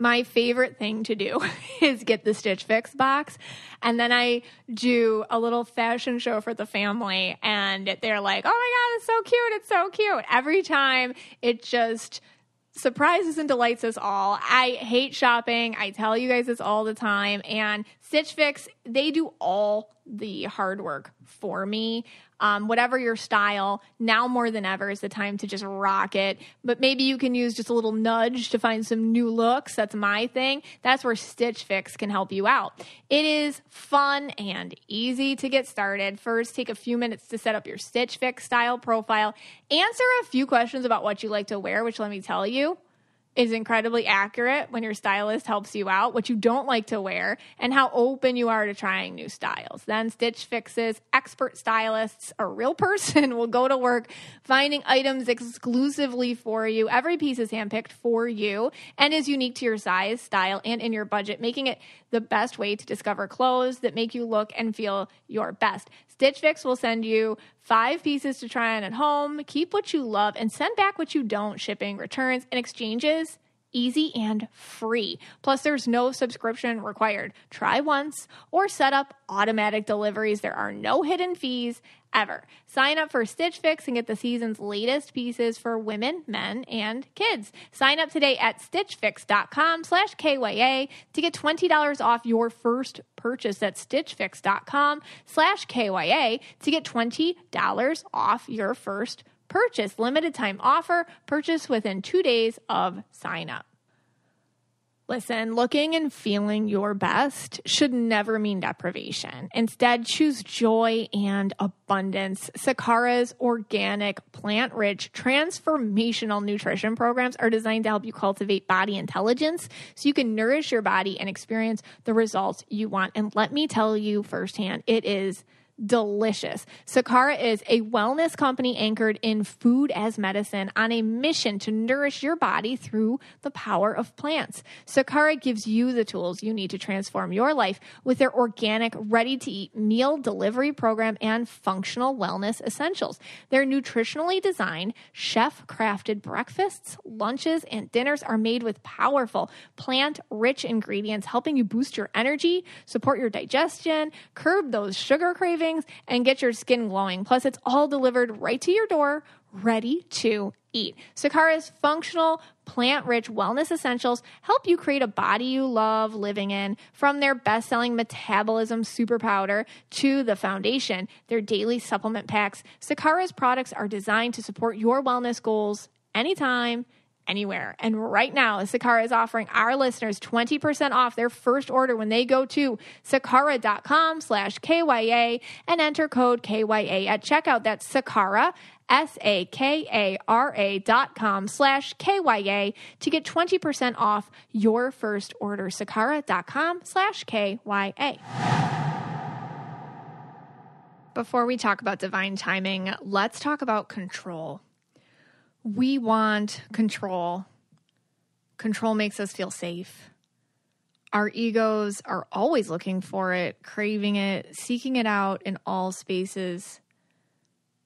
My favorite thing to do is get the Stitch Fix box. And then I do a little fashion show for the family. And they're like, oh my God, it's so cute. It's so cute. Every time it just surprises and delights us all. I hate shopping. I tell you guys this all the time. And Stitch Fix, they do all the hard work for me. Um, whatever your style, now more than ever is the time to just rock it. But maybe you can use just a little nudge to find some new looks. That's my thing. That's where Stitch Fix can help you out. It is fun and easy to get started. First, take a few minutes to set up your Stitch Fix style profile. Answer a few questions about what you like to wear, which let me tell you, is incredibly accurate when your stylist helps you out, what you don't like to wear, and how open you are to trying new styles. Then Stitch Fix's expert stylists, a real person, will go to work finding items exclusively for you. Every piece is handpicked for you and is unique to your size, style, and in your budget, making it the best way to discover clothes that make you look and feel your best. Stitch Fix will send you five pieces to try on at home, keep what you love, and send back what you don't. Shipping, returns, and exchanges easy and free. Plus, there's no subscription required. Try once or set up automatic deliveries. There are no hidden fees ever. Sign up for Stitch Fix and get the season's latest pieces for women, men, and kids. Sign up today at stitchfix.com slash KYA to get $20 off your first purchase. That's stitchfix.com slash KYA to get $20 off your first purchase. Limited time offer. Purchase within two days of sign up. Listen, looking and feeling your best should never mean deprivation. Instead, choose joy and abundance. Sakara's organic, plant rich, transformational nutrition programs are designed to help you cultivate body intelligence so you can nourish your body and experience the results you want. And let me tell you firsthand, it is delicious. Sakara is a wellness company anchored in food as medicine on a mission to nourish your body through the power of plants. Sakara gives you the tools you need to transform your life with their organic, ready to eat meal delivery program and functional wellness essentials. Their nutritionally designed, chef crafted breakfasts, lunches, and dinners are made with powerful plant rich ingredients, helping you boost your energy, support your digestion, curb those sugar cravings, and get your skin glowing. Plus, it's all delivered right to your door, ready to eat. Sakara's functional, plant rich wellness essentials help you create a body you love living in. From their best selling metabolism super powder to the foundation, their daily supplement packs, Sakara's products are designed to support your wellness goals anytime anywhere. And right now, Sakara is offering our listeners 20% off their first order when they go to sakara.com slash KYA and enter code KYA at checkout. That's Sakara, S-A-K-A-R-A dot com slash KYA to get 20% off your first order. Sakara.com slash KYA. Before we talk about divine timing, let's talk about control we want control. Control makes us feel safe. Our egos are always looking for it, craving it, seeking it out in all spaces.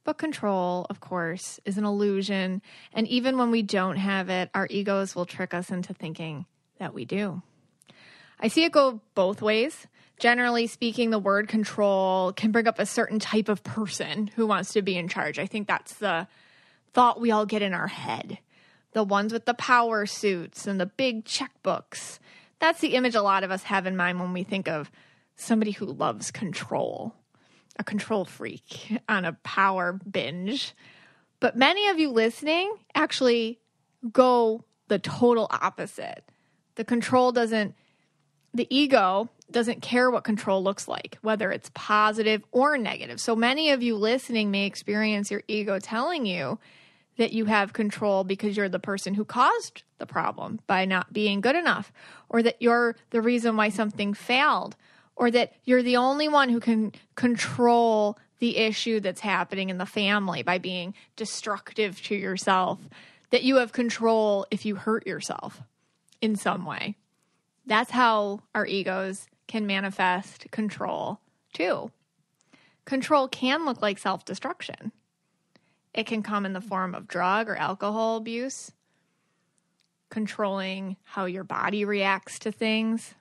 But control, of course, is an illusion. And even when we don't have it, our egos will trick us into thinking that we do. I see it go both ways. Generally speaking, the word control can bring up a certain type of person who wants to be in charge. I think that's the thought we all get in our head. The ones with the power suits and the big checkbooks. That's the image a lot of us have in mind when we think of somebody who loves control, a control freak on a power binge. But many of you listening actually go the total opposite. The control doesn't, the ego doesn't care what control looks like, whether it's positive or negative. So many of you listening may experience your ego telling you that you have control because you're the person who caused the problem by not being good enough, or that you're the reason why something failed, or that you're the only one who can control the issue that's happening in the family by being destructive to yourself, that you have control if you hurt yourself in some way. That's how our egos can manifest control too. Control can look like self destruction. It can come in the form of drug or alcohol abuse, controlling how your body reacts to things,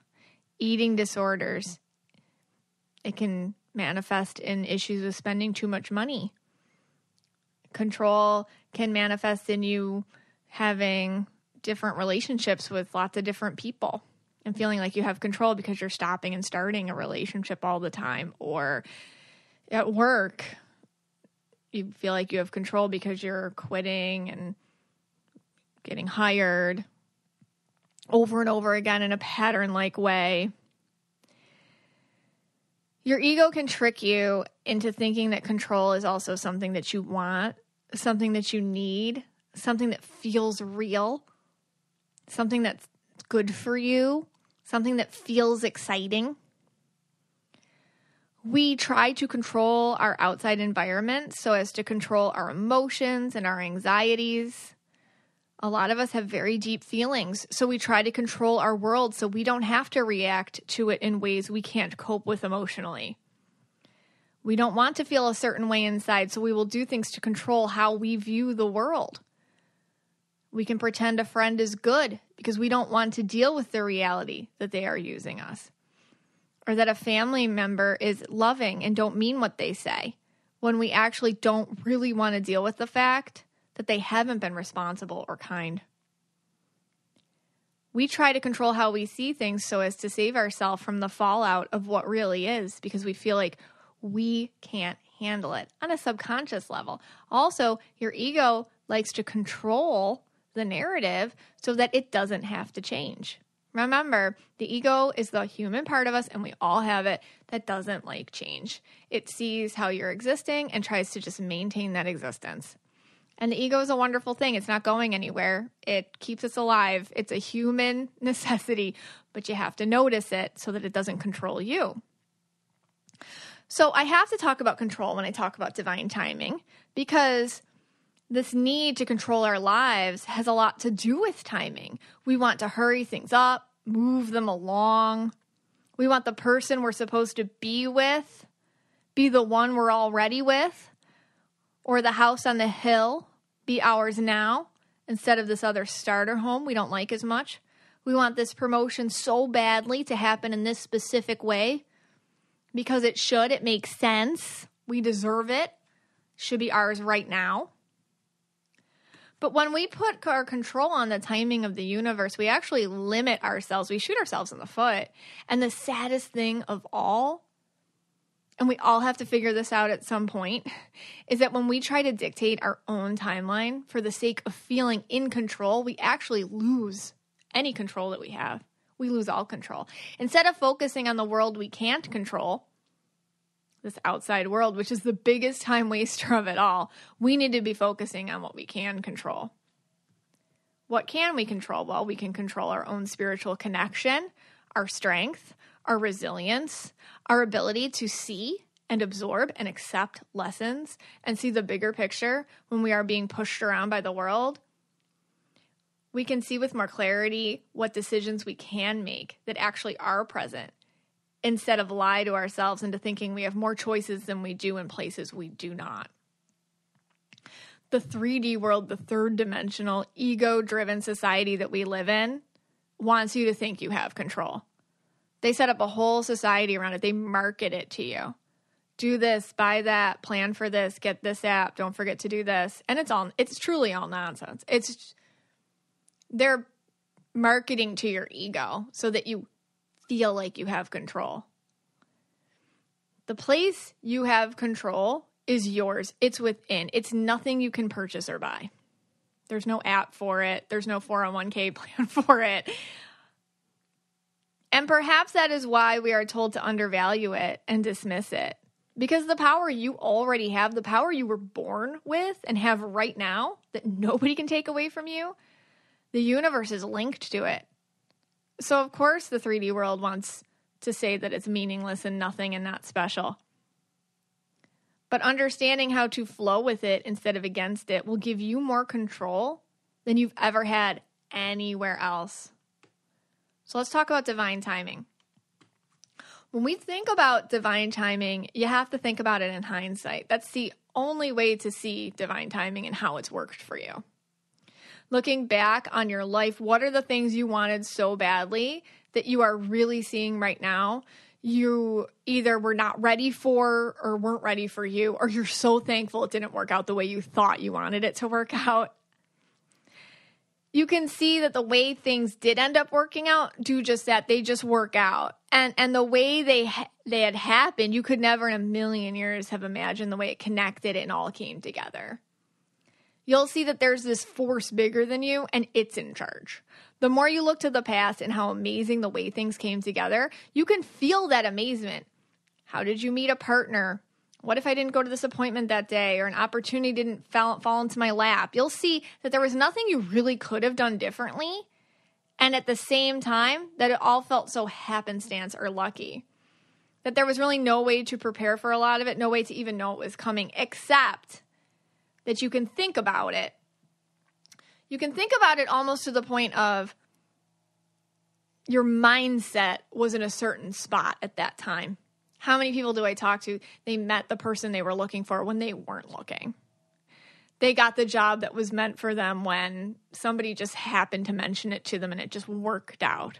eating disorders. It can manifest in issues with spending too much money. Control can manifest in you having different relationships with lots of different people and feeling like you have control because you're stopping and starting a relationship all the time or at work you feel like you have control because you're quitting and getting hired over and over again in a pattern like way. Your ego can trick you into thinking that control is also something that you want, something that you need, something that feels real, something that's good for you, something that feels exciting we try to control our outside environment so as to control our emotions and our anxieties. A lot of us have very deep feelings, so we try to control our world so we don't have to react to it in ways we can't cope with emotionally. We don't want to feel a certain way inside, so we will do things to control how we view the world. We can pretend a friend is good because we don't want to deal with the reality that they are using us or that a family member is loving and don't mean what they say when we actually don't really want to deal with the fact that they haven't been responsible or kind. We try to control how we see things so as to save ourselves from the fallout of what really is because we feel like we can't handle it on a subconscious level. Also, your ego likes to control the narrative so that it doesn't have to change. Remember, the ego is the human part of us, and we all have it that doesn't like change. It sees how you're existing and tries to just maintain that existence. And the ego is a wonderful thing. It's not going anywhere, it keeps us alive. It's a human necessity, but you have to notice it so that it doesn't control you. So I have to talk about control when I talk about divine timing because this need to control our lives has a lot to do with timing. We want to hurry things up, move them along. We want the person we're supposed to be with be the one we're already with, or the house on the hill be ours now instead of this other starter home we don't like as much. We want this promotion so badly to happen in this specific way because it should, it makes sense. We deserve it. Should be ours right now. But when we put our control on the timing of the universe, we actually limit ourselves. We shoot ourselves in the foot. And the saddest thing of all, and we all have to figure this out at some point, is that when we try to dictate our own timeline for the sake of feeling in control, we actually lose any control that we have. We lose all control. Instead of focusing on the world we can't control, this outside world, which is the biggest time waster of it all, we need to be focusing on what we can control. What can we control? Well, we can control our own spiritual connection, our strength, our resilience, our ability to see and absorb and accept lessons and see the bigger picture when we are being pushed around by the world. We can see with more clarity what decisions we can make that actually are present instead of lie to ourselves into thinking we have more choices than we do in places we do not. The 3D world, the third dimensional, ego driven society that we live in, wants you to think you have control. They set up a whole society around it, they market it to you. Do this, buy that, plan for this, get this app, don't forget to do this. And it's all it's truly all nonsense. It's they're marketing to your ego so that you feel like you have control. The place you have control is yours. It's within. It's nothing you can purchase or buy. There's no app for it. There's no 401k plan for it. And perhaps that is why we are told to undervalue it and dismiss it. Because the power you already have, the power you were born with and have right now that nobody can take away from you, the universe is linked to it. So, of course, the 3D world wants to say that it's meaningless and nothing and not special. But understanding how to flow with it instead of against it will give you more control than you've ever had anywhere else. So, let's talk about divine timing. When we think about divine timing, you have to think about it in hindsight. That's the only way to see divine timing and how it's worked for you looking back on your life, what are the things you wanted so badly that you are really seeing right now? You either were not ready for or weren't ready for you, or you're so thankful it didn't work out the way you thought you wanted it to work out. You can see that the way things did end up working out do just that. They just work out. And and the way they ha- they had happened, you could never in a million years have imagined the way it connected and all came together you'll see that there's this force bigger than you and it's in charge. The more you look to the past and how amazing the way things came together, you can feel that amazement. How did you meet a partner? What if I didn't go to this appointment that day or an opportunity didn't fall, fall into my lap? You'll see that there was nothing you really could have done differently. And at the same time, that it all felt so happenstance or lucky. That there was really no way to prepare for a lot of it, no way to even know it was coming, except that you can think about it. You can think about it almost to the point of your mindset was in a certain spot at that time. How many people do I talk to? They met the person they were looking for when they weren't looking. They got the job that was meant for them when somebody just happened to mention it to them and it just worked out.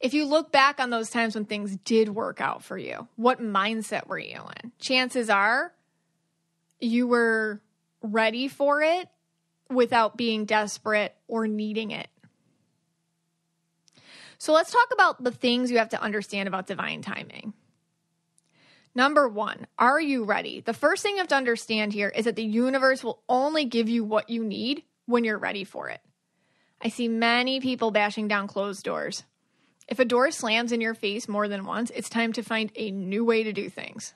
If you look back on those times when things did work out for you, what mindset were you in? Chances are you were ready for it without being desperate or needing it. So let's talk about the things you have to understand about divine timing. Number one, are you ready? The first thing you have to understand here is that the universe will only give you what you need when you're ready for it. I see many people bashing down closed doors. If a door slams in your face more than once, it's time to find a new way to do things.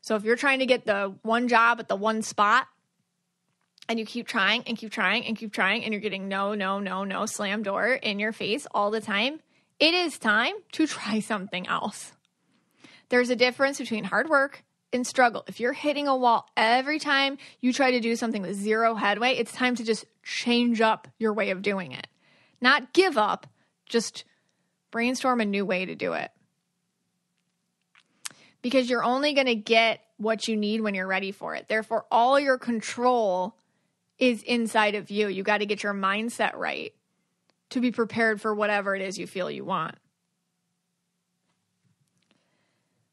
So if you're trying to get the one job at the one spot and you keep trying and keep trying and keep trying and you're getting no, no, no, no slam door in your face all the time, it is time to try something else. There's a difference between hard work and struggle. If you're hitting a wall every time you try to do something with zero headway, it's time to just change up your way of doing it. Not give up, just brainstorm a new way to do it. Because you're only going to get what you need when you're ready for it. Therefore, all your control is inside of you. You got to get your mindset right to be prepared for whatever it is you feel you want.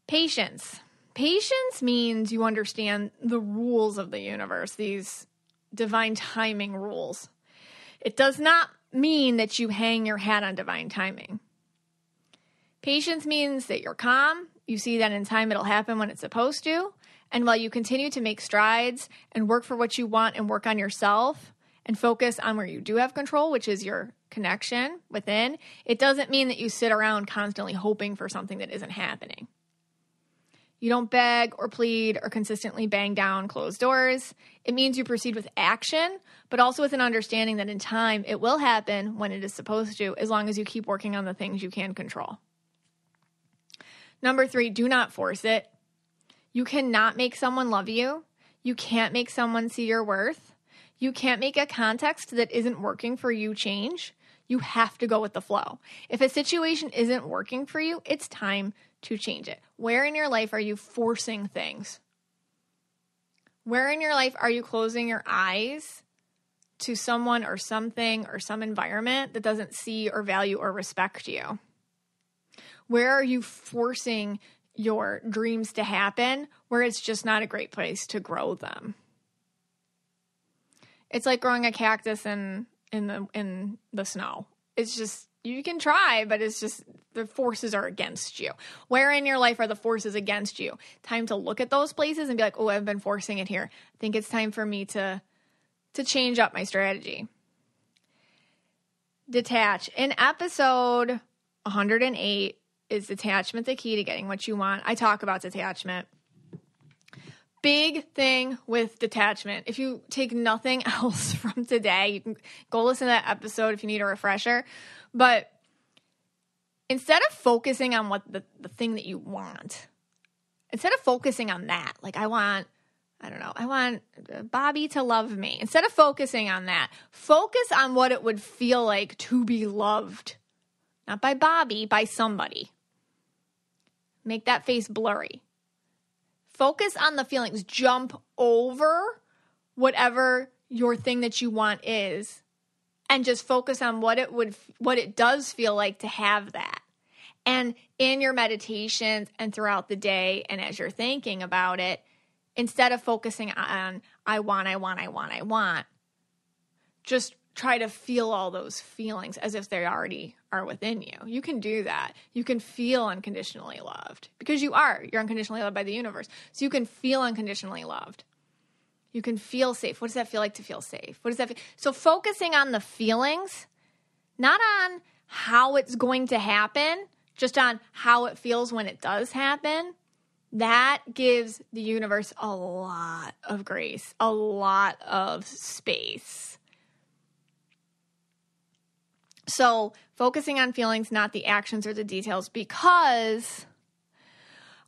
Patience. Patience means you understand the rules of the universe, these divine timing rules. It does not mean that you hang your hat on divine timing. Patience means that you're calm, you see that in time it'll happen when it's supposed to, and while you continue to make strides and work for what you want and work on yourself and focus on where you do have control, which is your connection within, it doesn't mean that you sit around constantly hoping for something that isn't happening. You don't beg or plead or consistently bang down closed doors. It means you proceed with action, but also with an understanding that in time it will happen when it is supposed to, as long as you keep working on the things you can control. Number three, do not force it. You cannot make someone love you. You can't make someone see your worth. You can't make a context that isn't working for you change. You have to go with the flow. If a situation isn't working for you, it's time to change it. Where in your life are you forcing things? Where in your life are you closing your eyes to someone or something or some environment that doesn't see or value or respect you? Where are you forcing your dreams to happen where it's just not a great place to grow them? It's like growing a cactus in in the in the snow. It's just you can try, but it's just the forces are against you. Where in your life are the forces against you? Time to look at those places and be like, "Oh, I've been forcing it here. I think it's time for me to to change up my strategy." Detach. In episode 108 is detachment the key to getting what you want. I talk about detachment. Big thing with detachment. If you take nothing else from today, you can go listen to that episode if you need a refresher. But instead of focusing on what the, the thing that you want, instead of focusing on that, like I want, I don't know, I want Bobby to love me. Instead of focusing on that, focus on what it would feel like to be loved. Not by Bobby, by somebody. Make that face blurry. Focus on the feelings. Jump over whatever your thing that you want is and just focus on what it would what it does feel like to have that. And in your meditations and throughout the day and as you're thinking about it, instead of focusing on I want, I want, I want, I want, just try to feel all those feelings as if they already are within you. You can do that. You can feel unconditionally loved because you are. You're unconditionally loved by the universe. So you can feel unconditionally loved. You can feel safe. What does that feel like to feel safe? What does that feel? So focusing on the feelings, not on how it's going to happen, just on how it feels when it does happen. That gives the universe a lot of grace, a lot of space so, focusing on feelings, not the actions or the details, because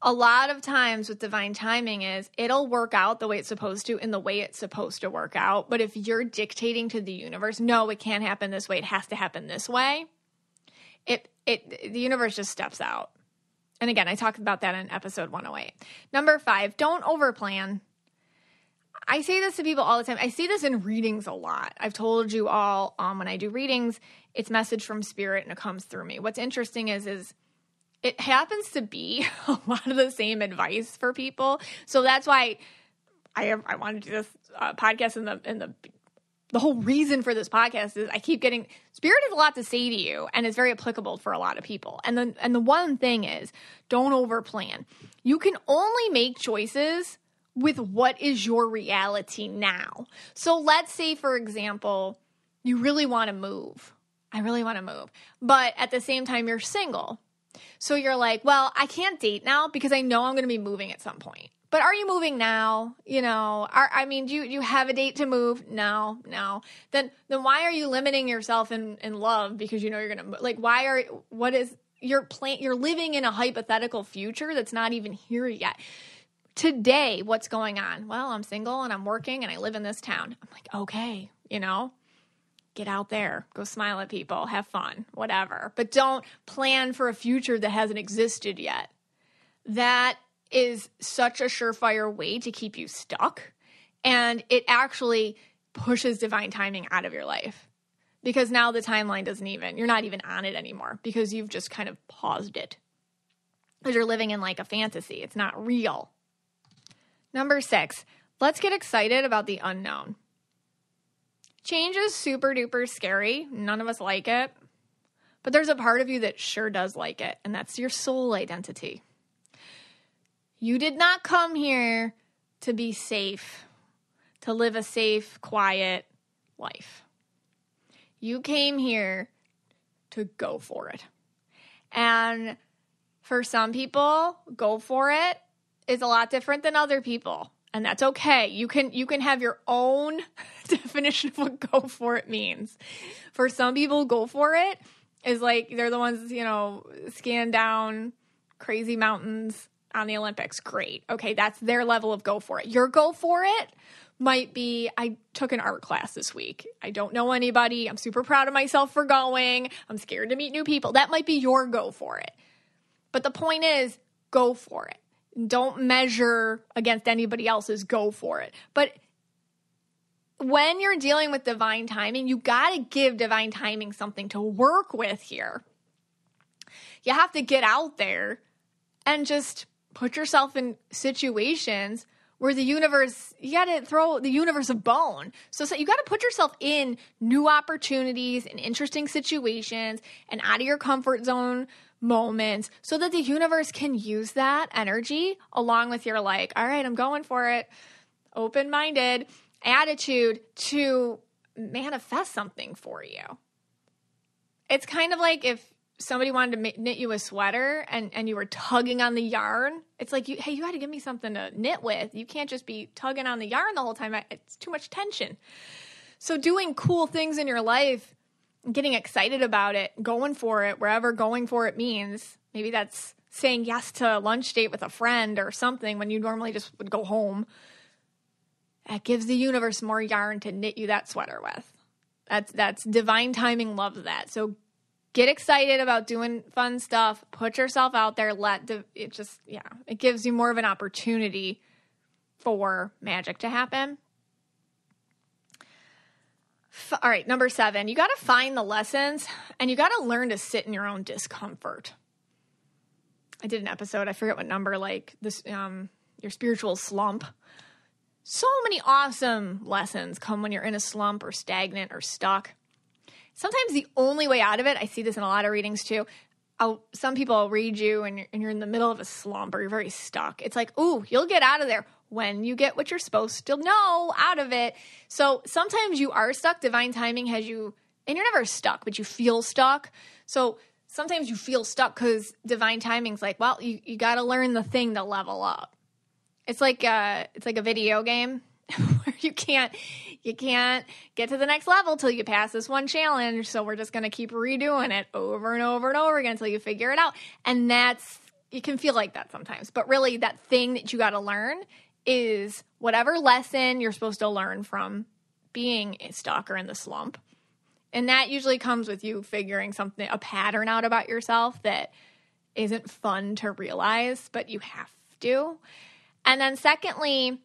a lot of times with divine timing is it'll work out the way it's supposed to in the way it's supposed to work out. But if you're dictating to the universe, no, it can't happen this way, it has to happen this way, it it the universe just steps out. And again, I talked about that in episode 108. Number five, don't overplan. I say this to people all the time. I see this in readings a lot. I've told you all um, when I do readings, it's message from spirit and it comes through me. What's interesting is is it happens to be a lot of the same advice for people. So that's why I have, I wanted to do this uh, podcast in the in the the whole reason for this podcast is I keep getting spirit has a lot to say to you and it's very applicable for a lot of people. And then and the one thing is don't overplan. You can only make choices with what is your reality now. So let's say, for example, you really want to move. I really want to move. But at the same time, you're single. So you're like, well, I can't date now because I know I'm going to be moving at some point. But are you moving now? You know, are, I mean, do you, do you have a date to move? No, no. Then, then why are you limiting yourself in, in love because you know you're going to, like, why are, what is, you're plan you're living in a hypothetical future that's not even here yet. Today, what's going on? Well, I'm single and I'm working and I live in this town. I'm like, okay, you know, get out there, go smile at people, have fun, whatever. But don't plan for a future that hasn't existed yet. That is such a surefire way to keep you stuck. And it actually pushes divine timing out of your life because now the timeline doesn't even, you're not even on it anymore because you've just kind of paused it. Because you're living in like a fantasy, it's not real. Number six, let's get excited about the unknown. Change is super duper scary. None of us like it. But there's a part of you that sure does like it, and that's your soul identity. You did not come here to be safe, to live a safe, quiet life. You came here to go for it. And for some people, go for it is a lot different than other people. And that's okay. You can you can have your own definition of what go for it means. For some people, go for it is like they're the ones, you know, scan down crazy mountains on the Olympics. Great. Okay, that's their level of go for it. Your go for it might be I took an art class this week. I don't know anybody. I'm super proud of myself for going. I'm scared to meet new people. That might be your go for it. But the point is, go for it. Don't measure against anybody else's go for it. But when you're dealing with divine timing, you got to give divine timing something to work with here. You have to get out there and just put yourself in situations where the universe you got to throw the universe a bone so, so you got to put yourself in new opportunities and interesting situations and out of your comfort zone moments so that the universe can use that energy along with your like all right i'm going for it open-minded attitude to manifest something for you it's kind of like if somebody wanted to knit you a sweater and, and you were tugging on the yarn, it's like, you, hey, you got to give me something to knit with. You can't just be tugging on the yarn the whole time. It's too much tension. So, doing cool things in your life, getting excited about it, going for it, wherever going for it means, maybe that's saying yes to a lunch date with a friend or something when you normally just would go home. That gives the universe more yarn to knit you that sweater with. That's that's divine timing loves that. So get excited about doing fun stuff put yourself out there let the, it just yeah it gives you more of an opportunity for magic to happen F- all right number seven you got to find the lessons and you got to learn to sit in your own discomfort i did an episode i forget what number like this um your spiritual slump so many awesome lessons come when you're in a slump or stagnant or stuck sometimes the only way out of it, I see this in a lot of readings too. I'll, some people will read you and you're, and you're in the middle of a slump or you're very stuck. It's like, ooh, you'll get out of there when you get what you're supposed to know out of it. So sometimes you are stuck. Divine timing has you, and you're never stuck, but you feel stuck. So sometimes you feel stuck because divine timing's like, well, you, you got to learn the thing to level up. It's like a, uh, it's like a video game where you can't you can't get to the next level till you pass this one challenge. So we're just going to keep redoing it over and over and over again until you figure it out. And that's, it can feel like that sometimes. But really, that thing that you got to learn is whatever lesson you're supposed to learn from being a stalker in the slump. And that usually comes with you figuring something, a pattern out about yourself that isn't fun to realize, but you have to. And then, secondly,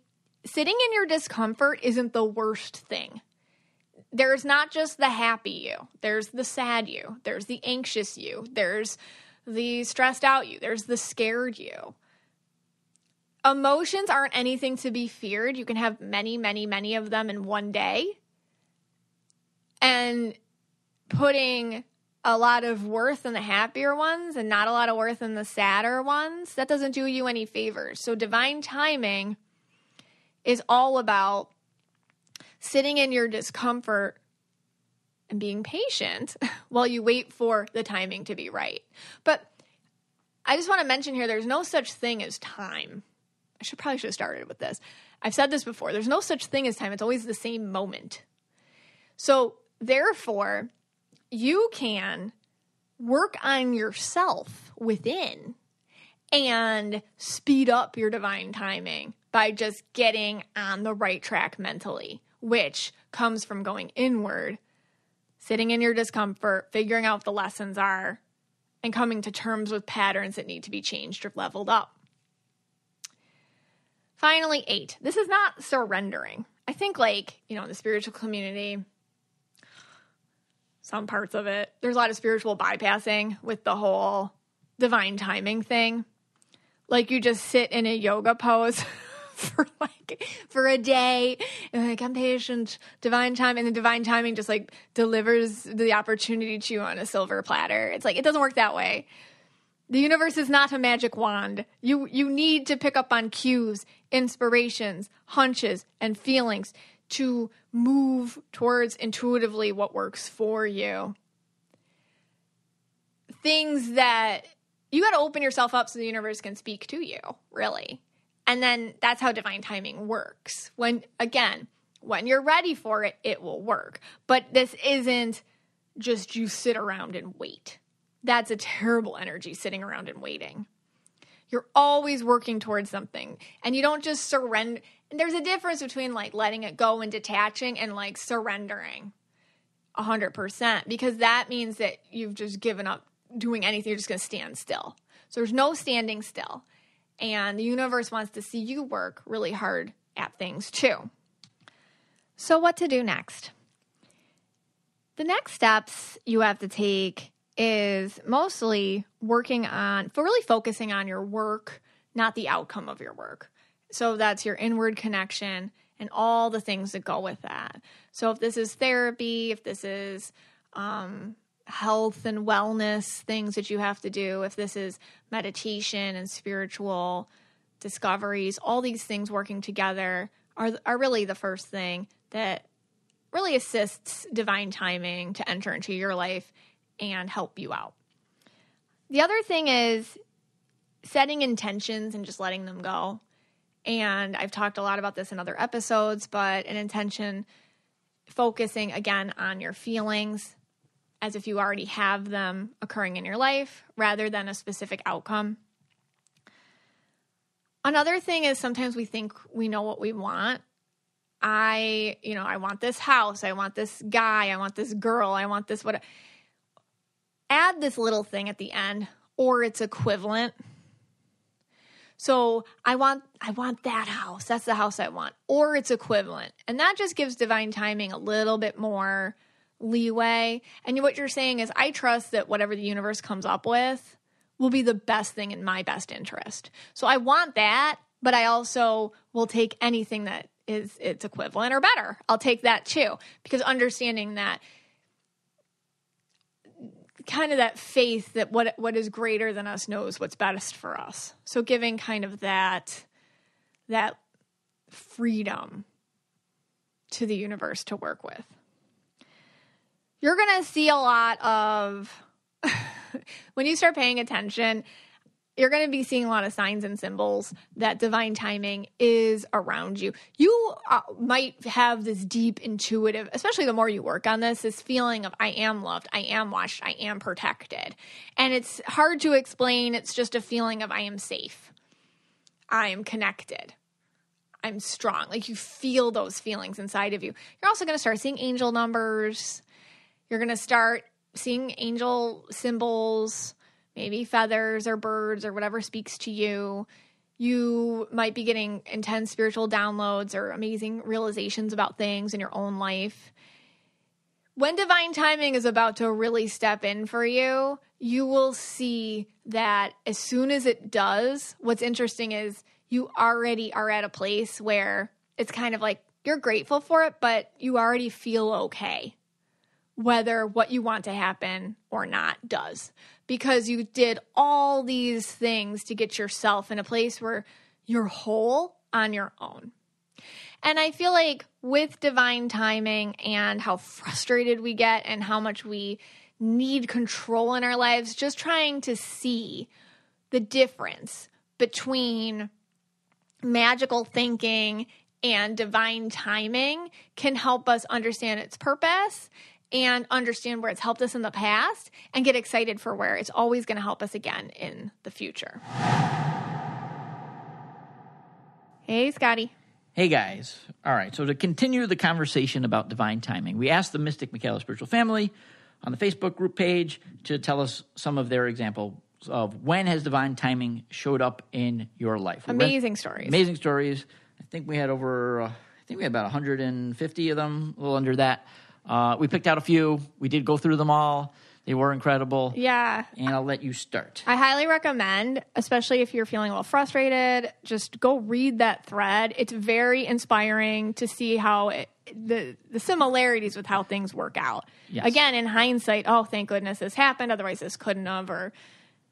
sitting in your discomfort isn't the worst thing. There's not just the happy you, there's the sad you, there's the anxious you, there's the stressed out you, there's the scared you. Emotions aren't anything to be feared. You can have many, many, many of them in one day. And putting a lot of worth in the happier ones and not a lot of worth in the sadder ones, that doesn't do you any favors. So, divine timing is all about sitting in your discomfort and being patient while you wait for the timing to be right. But I just want to mention here there's no such thing as time. Should probably should have started with this. I've said this before. There's no such thing as time. It's always the same moment. So, therefore, you can work on yourself within and speed up your divine timing by just getting on the right track mentally, which comes from going inward, sitting in your discomfort, figuring out what the lessons are, and coming to terms with patterns that need to be changed or leveled up. Finally, eight. This is not surrendering. I think, like, you know, in the spiritual community, some parts of it, there's a lot of spiritual bypassing with the whole divine timing thing. Like, you just sit in a yoga pose. for like for a day and like i'm patient divine time and the divine timing just like delivers the opportunity to you on a silver platter it's like it doesn't work that way the universe is not a magic wand. You you need to pick up on cues, inspirations, hunches, and feelings to move towards intuitively what works for you. Things that you got to open yourself up so the universe can speak to you, really. And then that's how divine timing works. When again, when you're ready for it, it will work. But this isn't just you sit around and wait that's a terrible energy sitting around and waiting. You're always working towards something and you don't just surrender. And there's a difference between like letting it go and detaching and like surrendering 100% because that means that you've just given up doing anything. You're just going to stand still. So there's no standing still. And the universe wants to see you work really hard at things too. So, what to do next? The next steps you have to take is mostly working on, for really focusing on your work, not the outcome of your work. So that's your inward connection and all the things that go with that. So if this is therapy, if this is um, health and wellness things that you have to do, if this is meditation and spiritual discoveries, all these things working together are are really the first thing that really assists divine timing to enter into your life and help you out. The other thing is setting intentions and just letting them go. And I've talked a lot about this in other episodes, but an intention focusing again on your feelings as if you already have them occurring in your life rather than a specific outcome. Another thing is sometimes we think we know what we want. I, you know, I want this house, I want this guy, I want this girl, I want this what add this little thing at the end or its equivalent. So I want I want that house. That's the house I want or its equivalent. And that just gives divine timing a little bit more leeway. And what you're saying is I trust that whatever the universe comes up with will be the best thing in my best interest. So I want that, but I also will take anything that is its equivalent or better. I'll take that too because understanding that kind of that faith that what what is greater than us knows what's best for us. So giving kind of that that freedom to the universe to work with. You're going to see a lot of when you start paying attention you're going to be seeing a lot of signs and symbols that divine timing is around you. You uh, might have this deep intuitive, especially the more you work on this, this feeling of I am loved, I am watched, I am protected. And it's hard to explain. It's just a feeling of I am safe, I am connected. I'm strong. Like you feel those feelings inside of you. You're also going to start seeing angel numbers. You're going to start seeing angel symbols maybe feathers or birds or whatever speaks to you. You might be getting intense spiritual downloads or amazing realizations about things in your own life. When divine timing is about to really step in for you, you will see that as soon as it does, what's interesting is you already are at a place where it's kind of like you're grateful for it, but you already feel okay whether what you want to happen or not does because you did all these things to get yourself in a place where you're whole on your own. And I feel like with divine timing and how frustrated we get and how much we need control in our lives, just trying to see the difference between magical thinking and divine timing can help us understand its purpose and understand where it's helped us in the past and get excited for where it's always going to help us again in the future. Hey, Scotty. Hey guys. All right. So to continue the conversation about divine timing, we asked the Mystic Michaela Spiritual Family on the Facebook group page to tell us some of their examples of when has divine timing showed up in your life. Amazing stories. Amazing stories. I think we had over, uh, I think we had about 150 of them, a little under that. Uh, we picked out a few. We did go through them all. They were incredible. Yeah. And I'll let you start. I highly recommend, especially if you're feeling a little frustrated, just go read that thread. It's very inspiring to see how it, the the similarities with how things work out. Yes. Again, in hindsight, oh, thank goodness this happened. Otherwise, this couldn't have. Or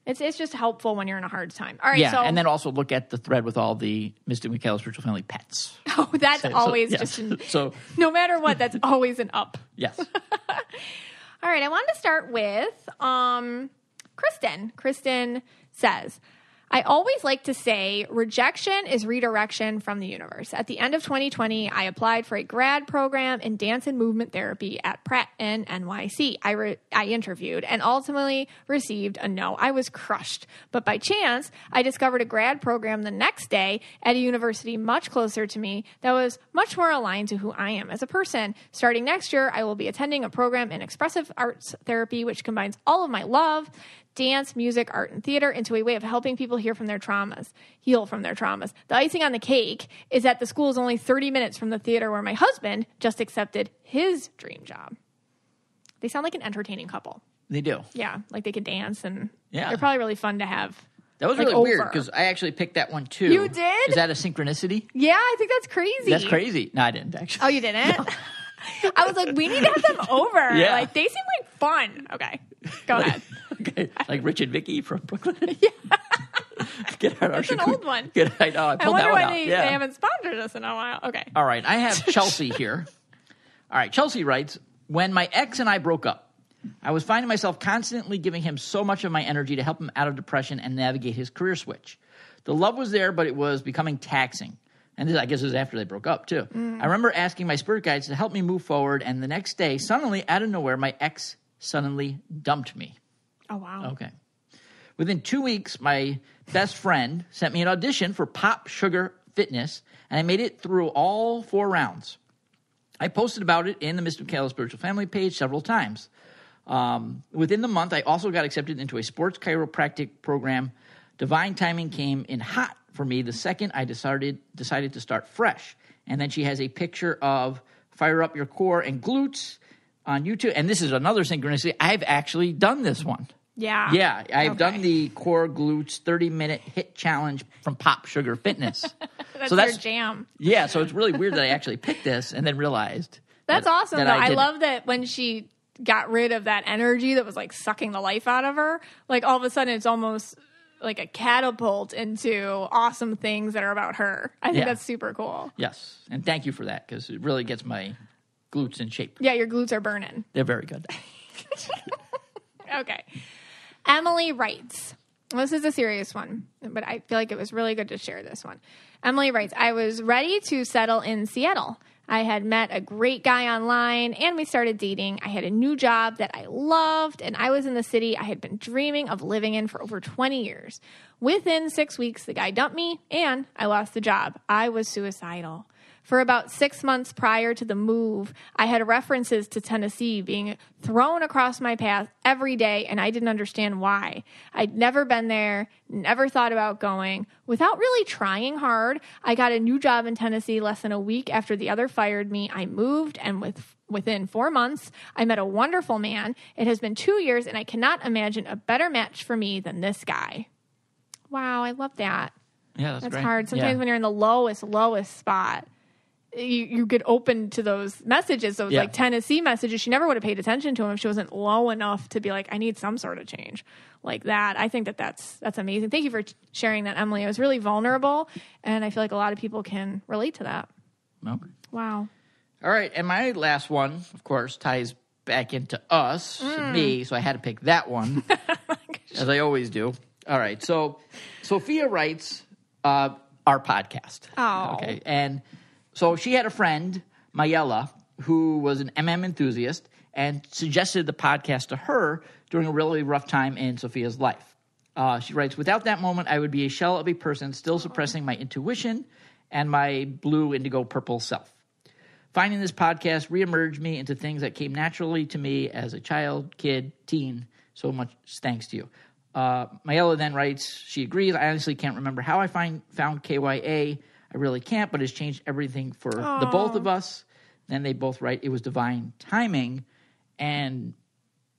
it's it's just helpful when you're in a hard time. All right, yeah, so and then also look at the thread with all the Mystic Michaela Spiritual Family pets. oh, that's So- always yes. just an, so no matter what. That's always an up. yes. All right, I wanted to start with um, Kristen. Kristen says, I always like to say rejection is redirection from the universe. At the end of 2020, I applied for a grad program in dance and movement therapy at Pratt in NYC. I, re- I interviewed and ultimately received a no. I was crushed. But by chance, I discovered a grad program the next day at a university much closer to me that was much more aligned to who I am as a person. Starting next year, I will be attending a program in expressive arts therapy, which combines all of my love, dance, music, art, and theater into a way of helping people heal from their traumas, heal from their traumas. The icing on the cake is that the school is only 30 minutes from the theater where my husband just accepted his dream job. They sound like an entertaining couple. They do. Yeah, like they could dance and Yeah. they're probably really fun to have. That was like, really weird because I actually picked that one too. You did? Is that a synchronicity? Yeah, I think that's crazy. That's crazy. No, I didn't actually. Oh, you didn't? I was like, we need to have them over. Yeah. Like they seem like fun. Okay, go ahead. Okay, like Rich and Vicky from Brooklyn. Yeah. Get out our It's an old one. Get, I know. I I pulled wonder that one why out. they, yeah. they haven't sponsored us in a while. Okay. All right, I have Chelsea here. All right, Chelsea writes When my ex and I broke up, I was finding myself constantly giving him so much of my energy to help him out of depression and navigate his career switch. The love was there, but it was becoming taxing. And this, I guess, is after they broke up, too. Mm. I remember asking my spirit guides to help me move forward, and the next day, suddenly, out of nowhere, my ex suddenly dumped me. Oh wow. Okay. Within two weeks, my best friend sent me an audition for Pop Sugar Fitness, and I made it through all four rounds. I posted about it in the Mystic Michaela Spiritual Family page several times. Um, within the month, I also got accepted into a sports chiropractic program. Divine timing came in hot for me the second I decided decided to start fresh. And then she has a picture of fire up your core and glutes on YouTube. And this is another synchronicity. I've actually done this one. Yeah. Yeah, I've Okay. done the core glutes 30 minute HIIT challenge from Pop Sugar Fitness. That's, so that's their jam. yeah, so it's really weird that I actually picked this and then realized That's that- awesome that though. I, did love that when she got rid of that energy that was like sucking the life out of her, like all of a sudden it's almost like a catapult into awesome things that are about her. I think Yeah. that's super cool. Yes, and thank you for that because it really gets my glutes in shape. Yeah, your glutes are burning. They're very good. Okay. Emily writes. This is a serious one, but I feel like it was really good to share this one. Emily writes I was ready to settle in Seattle. I had met a great guy online and we started dating. I had a new job that I loved, and I was in the city I had been dreaming of living in for over 20 years. Within six weeks, the guy dumped me and I lost the job. I was suicidal. For about six months prior to the move, I had references to Tennessee being thrown across my path every day, and I didn't understand why. I'd never been there, never thought about going. Without really trying hard, I got a new job in Tennessee less than a week after the other fired me. I moved, and with within four months, I met a wonderful man. It has been two years, and I cannot imagine a better match for me than this guy. Wow, I love that. Yeah, that's, That's hard. Sometimes Yeah. when you're in the lowest, lowest spot, you, you get open to those messages, those Yeah. like Tennessee messages. She never would have paid attention to them if she wasn't low enough to be like, I need some sort of change like that. I think that that's that's amazing. Thank you for sharing that, Emily. It was really vulnerable, and I feel like a lot of people can relate to that. Okay. Wow. All right, and my last one, of course, ties back into us, Mm. me. So I had to pick that one, as I always do. All right, so Sophia writes uh, our podcast. Oh. okay, and so she had a friend, Mayella, who was an MM enthusiast, and suggested the podcast to her during a really rough time in Sophia's life. Uh, she writes, Without that moment, I would be a shell of a person still suppressing my intuition and my blue, indigo, purple self. Finding this podcast reemerged me into things that came naturally to me as a child, kid, teen. So much thanks to you. Uh, Mayella then writes, she agrees. I honestly can't remember how I find found KYA. I really can't, but it's changed everything for the both of us. Then they both write, it was divine timing. And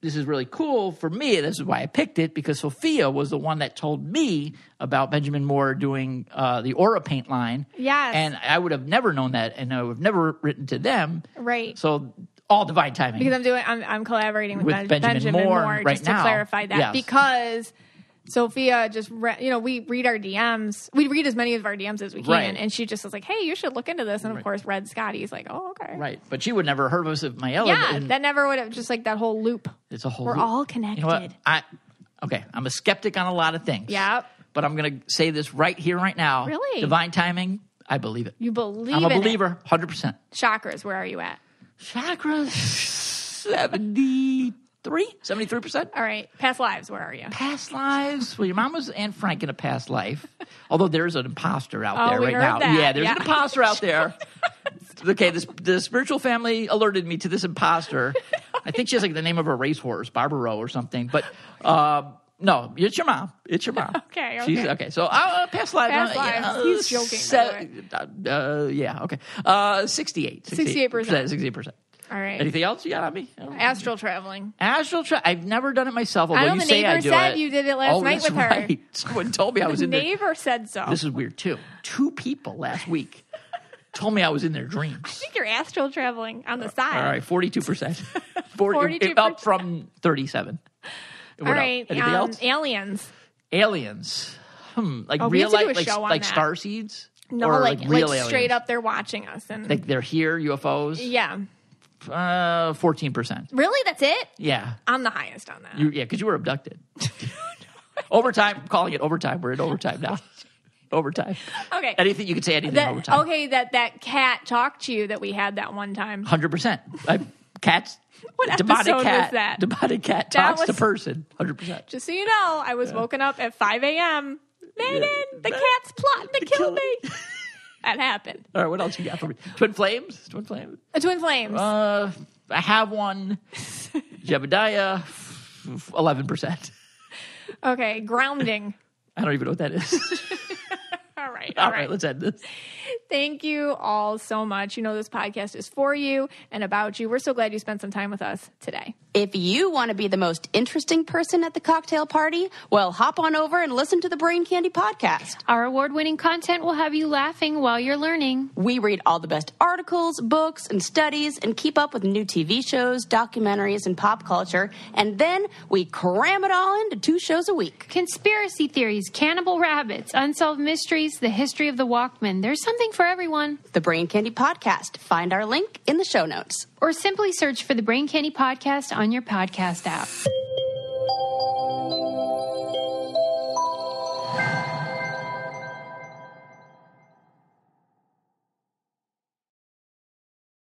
this is really cool for me. This is why I picked it because Sophia was the one that told me about Benjamin Moore doing uh, the Aura Paint line. Yes. And I would have never known that, and I would have never written to them. Right. So all divine timing. because I'm doing I'm, I'm collaborating with, With Ben- Benjamin Benjamin, Moore Moore, right just now. to clarify that Yes. because Sophia just re- you know we read our DMs we read as many of our DMs as we can Right. and she just was like hey you should look into this and of course Red Scotty's like oh okay right. But she would never have heard of us if Mayella. yeah and that never would have just like that whole loop it's a whole. we're loop. all You know connected I okay. I'm a skeptic on a lot of things. Yeah. But I'm going to say this right here, right now. Really? Divine timing. I believe it. you believe I'm a believer, hundred percent. chakras where are you at Chakras, 73, 73 percent. all right past lives where are you Past lives. Well, your mom was Anne Frank in a past life. Although there's an imposter out Oh, there right now. that. Yeah, there's an imposter out there. okay, this the spiritual family alerted me to this imposter. I think she has like the name of a racehorse, Barbaro or something. But uh, no, it's your mom. It's your mom. Okay, She's, okay. okay. So uh, past lives. Past uh, lives. He's joking, Se- uh, yeah. Okay. Uh, 68. 68%. 68%. All right Anything else you got on me? astral traveling Astral travel. I've never done it myself. Although I know you the say I neighbor do said it. you did it last oh, night that's with her. Right. Someone told me I was in there. neighbor said so This is weird too. Two people last week told me I was in their dreams. I think you're astral traveling on the side All right, forty-two percent, forty 42%. up from thirty-seven. What All else? right, Anything um, else? aliens. Aliens. Hmm. Like Oh, we real have to do life, a like, show on like that. star seeds. No, or like like, like, real straight up, they're watching us, and Like they're here, UFOs. yeah, Uh, fourteen percent. really, that's it. Yeah. I'm the highest on that. You, yeah, because you were abducted. overtime. I'm calling it overtime. We're in overtime now. overtime. okay, Anything you could say anything that, overtime. okay, that that cat talked to you that we had that one time. Hundred percent. Cats. What demonic episode was cat. that? Demonic cat talks to was- person. Hundred percent. Just so you know, I was woken up at 5 a.m. Megan, the cat's plotting to kill kill me. That happened. All right. What else you got for me? Twin flames. Twin flames. A twin flames. Uh, I have one. Jebediah. Eleven percent. okay, grounding. I don't even know what that is. All right, All all right. right. Let's end this. Thank you all so much. You know, this podcast is for you and about you. We're so glad you spent some time with us today. If you want to be the most interesting person at the cocktail party, well, hop on over and listen to the Brain Candy podcast. Our award winning content will have you laughing while you're learning. We read all the best articles, books, and studies and keep up with new TV shows, documentaries, and pop culture. And then we cram it all into two shows a week. Conspiracy theories, cannibal rabbits, unsolved mysteries, the history of the Walkman. There's something for everyone. The Brain Candy podcast. Find our link in the show notes. Or simply search for the Brain Candy Podcast on your podcast app.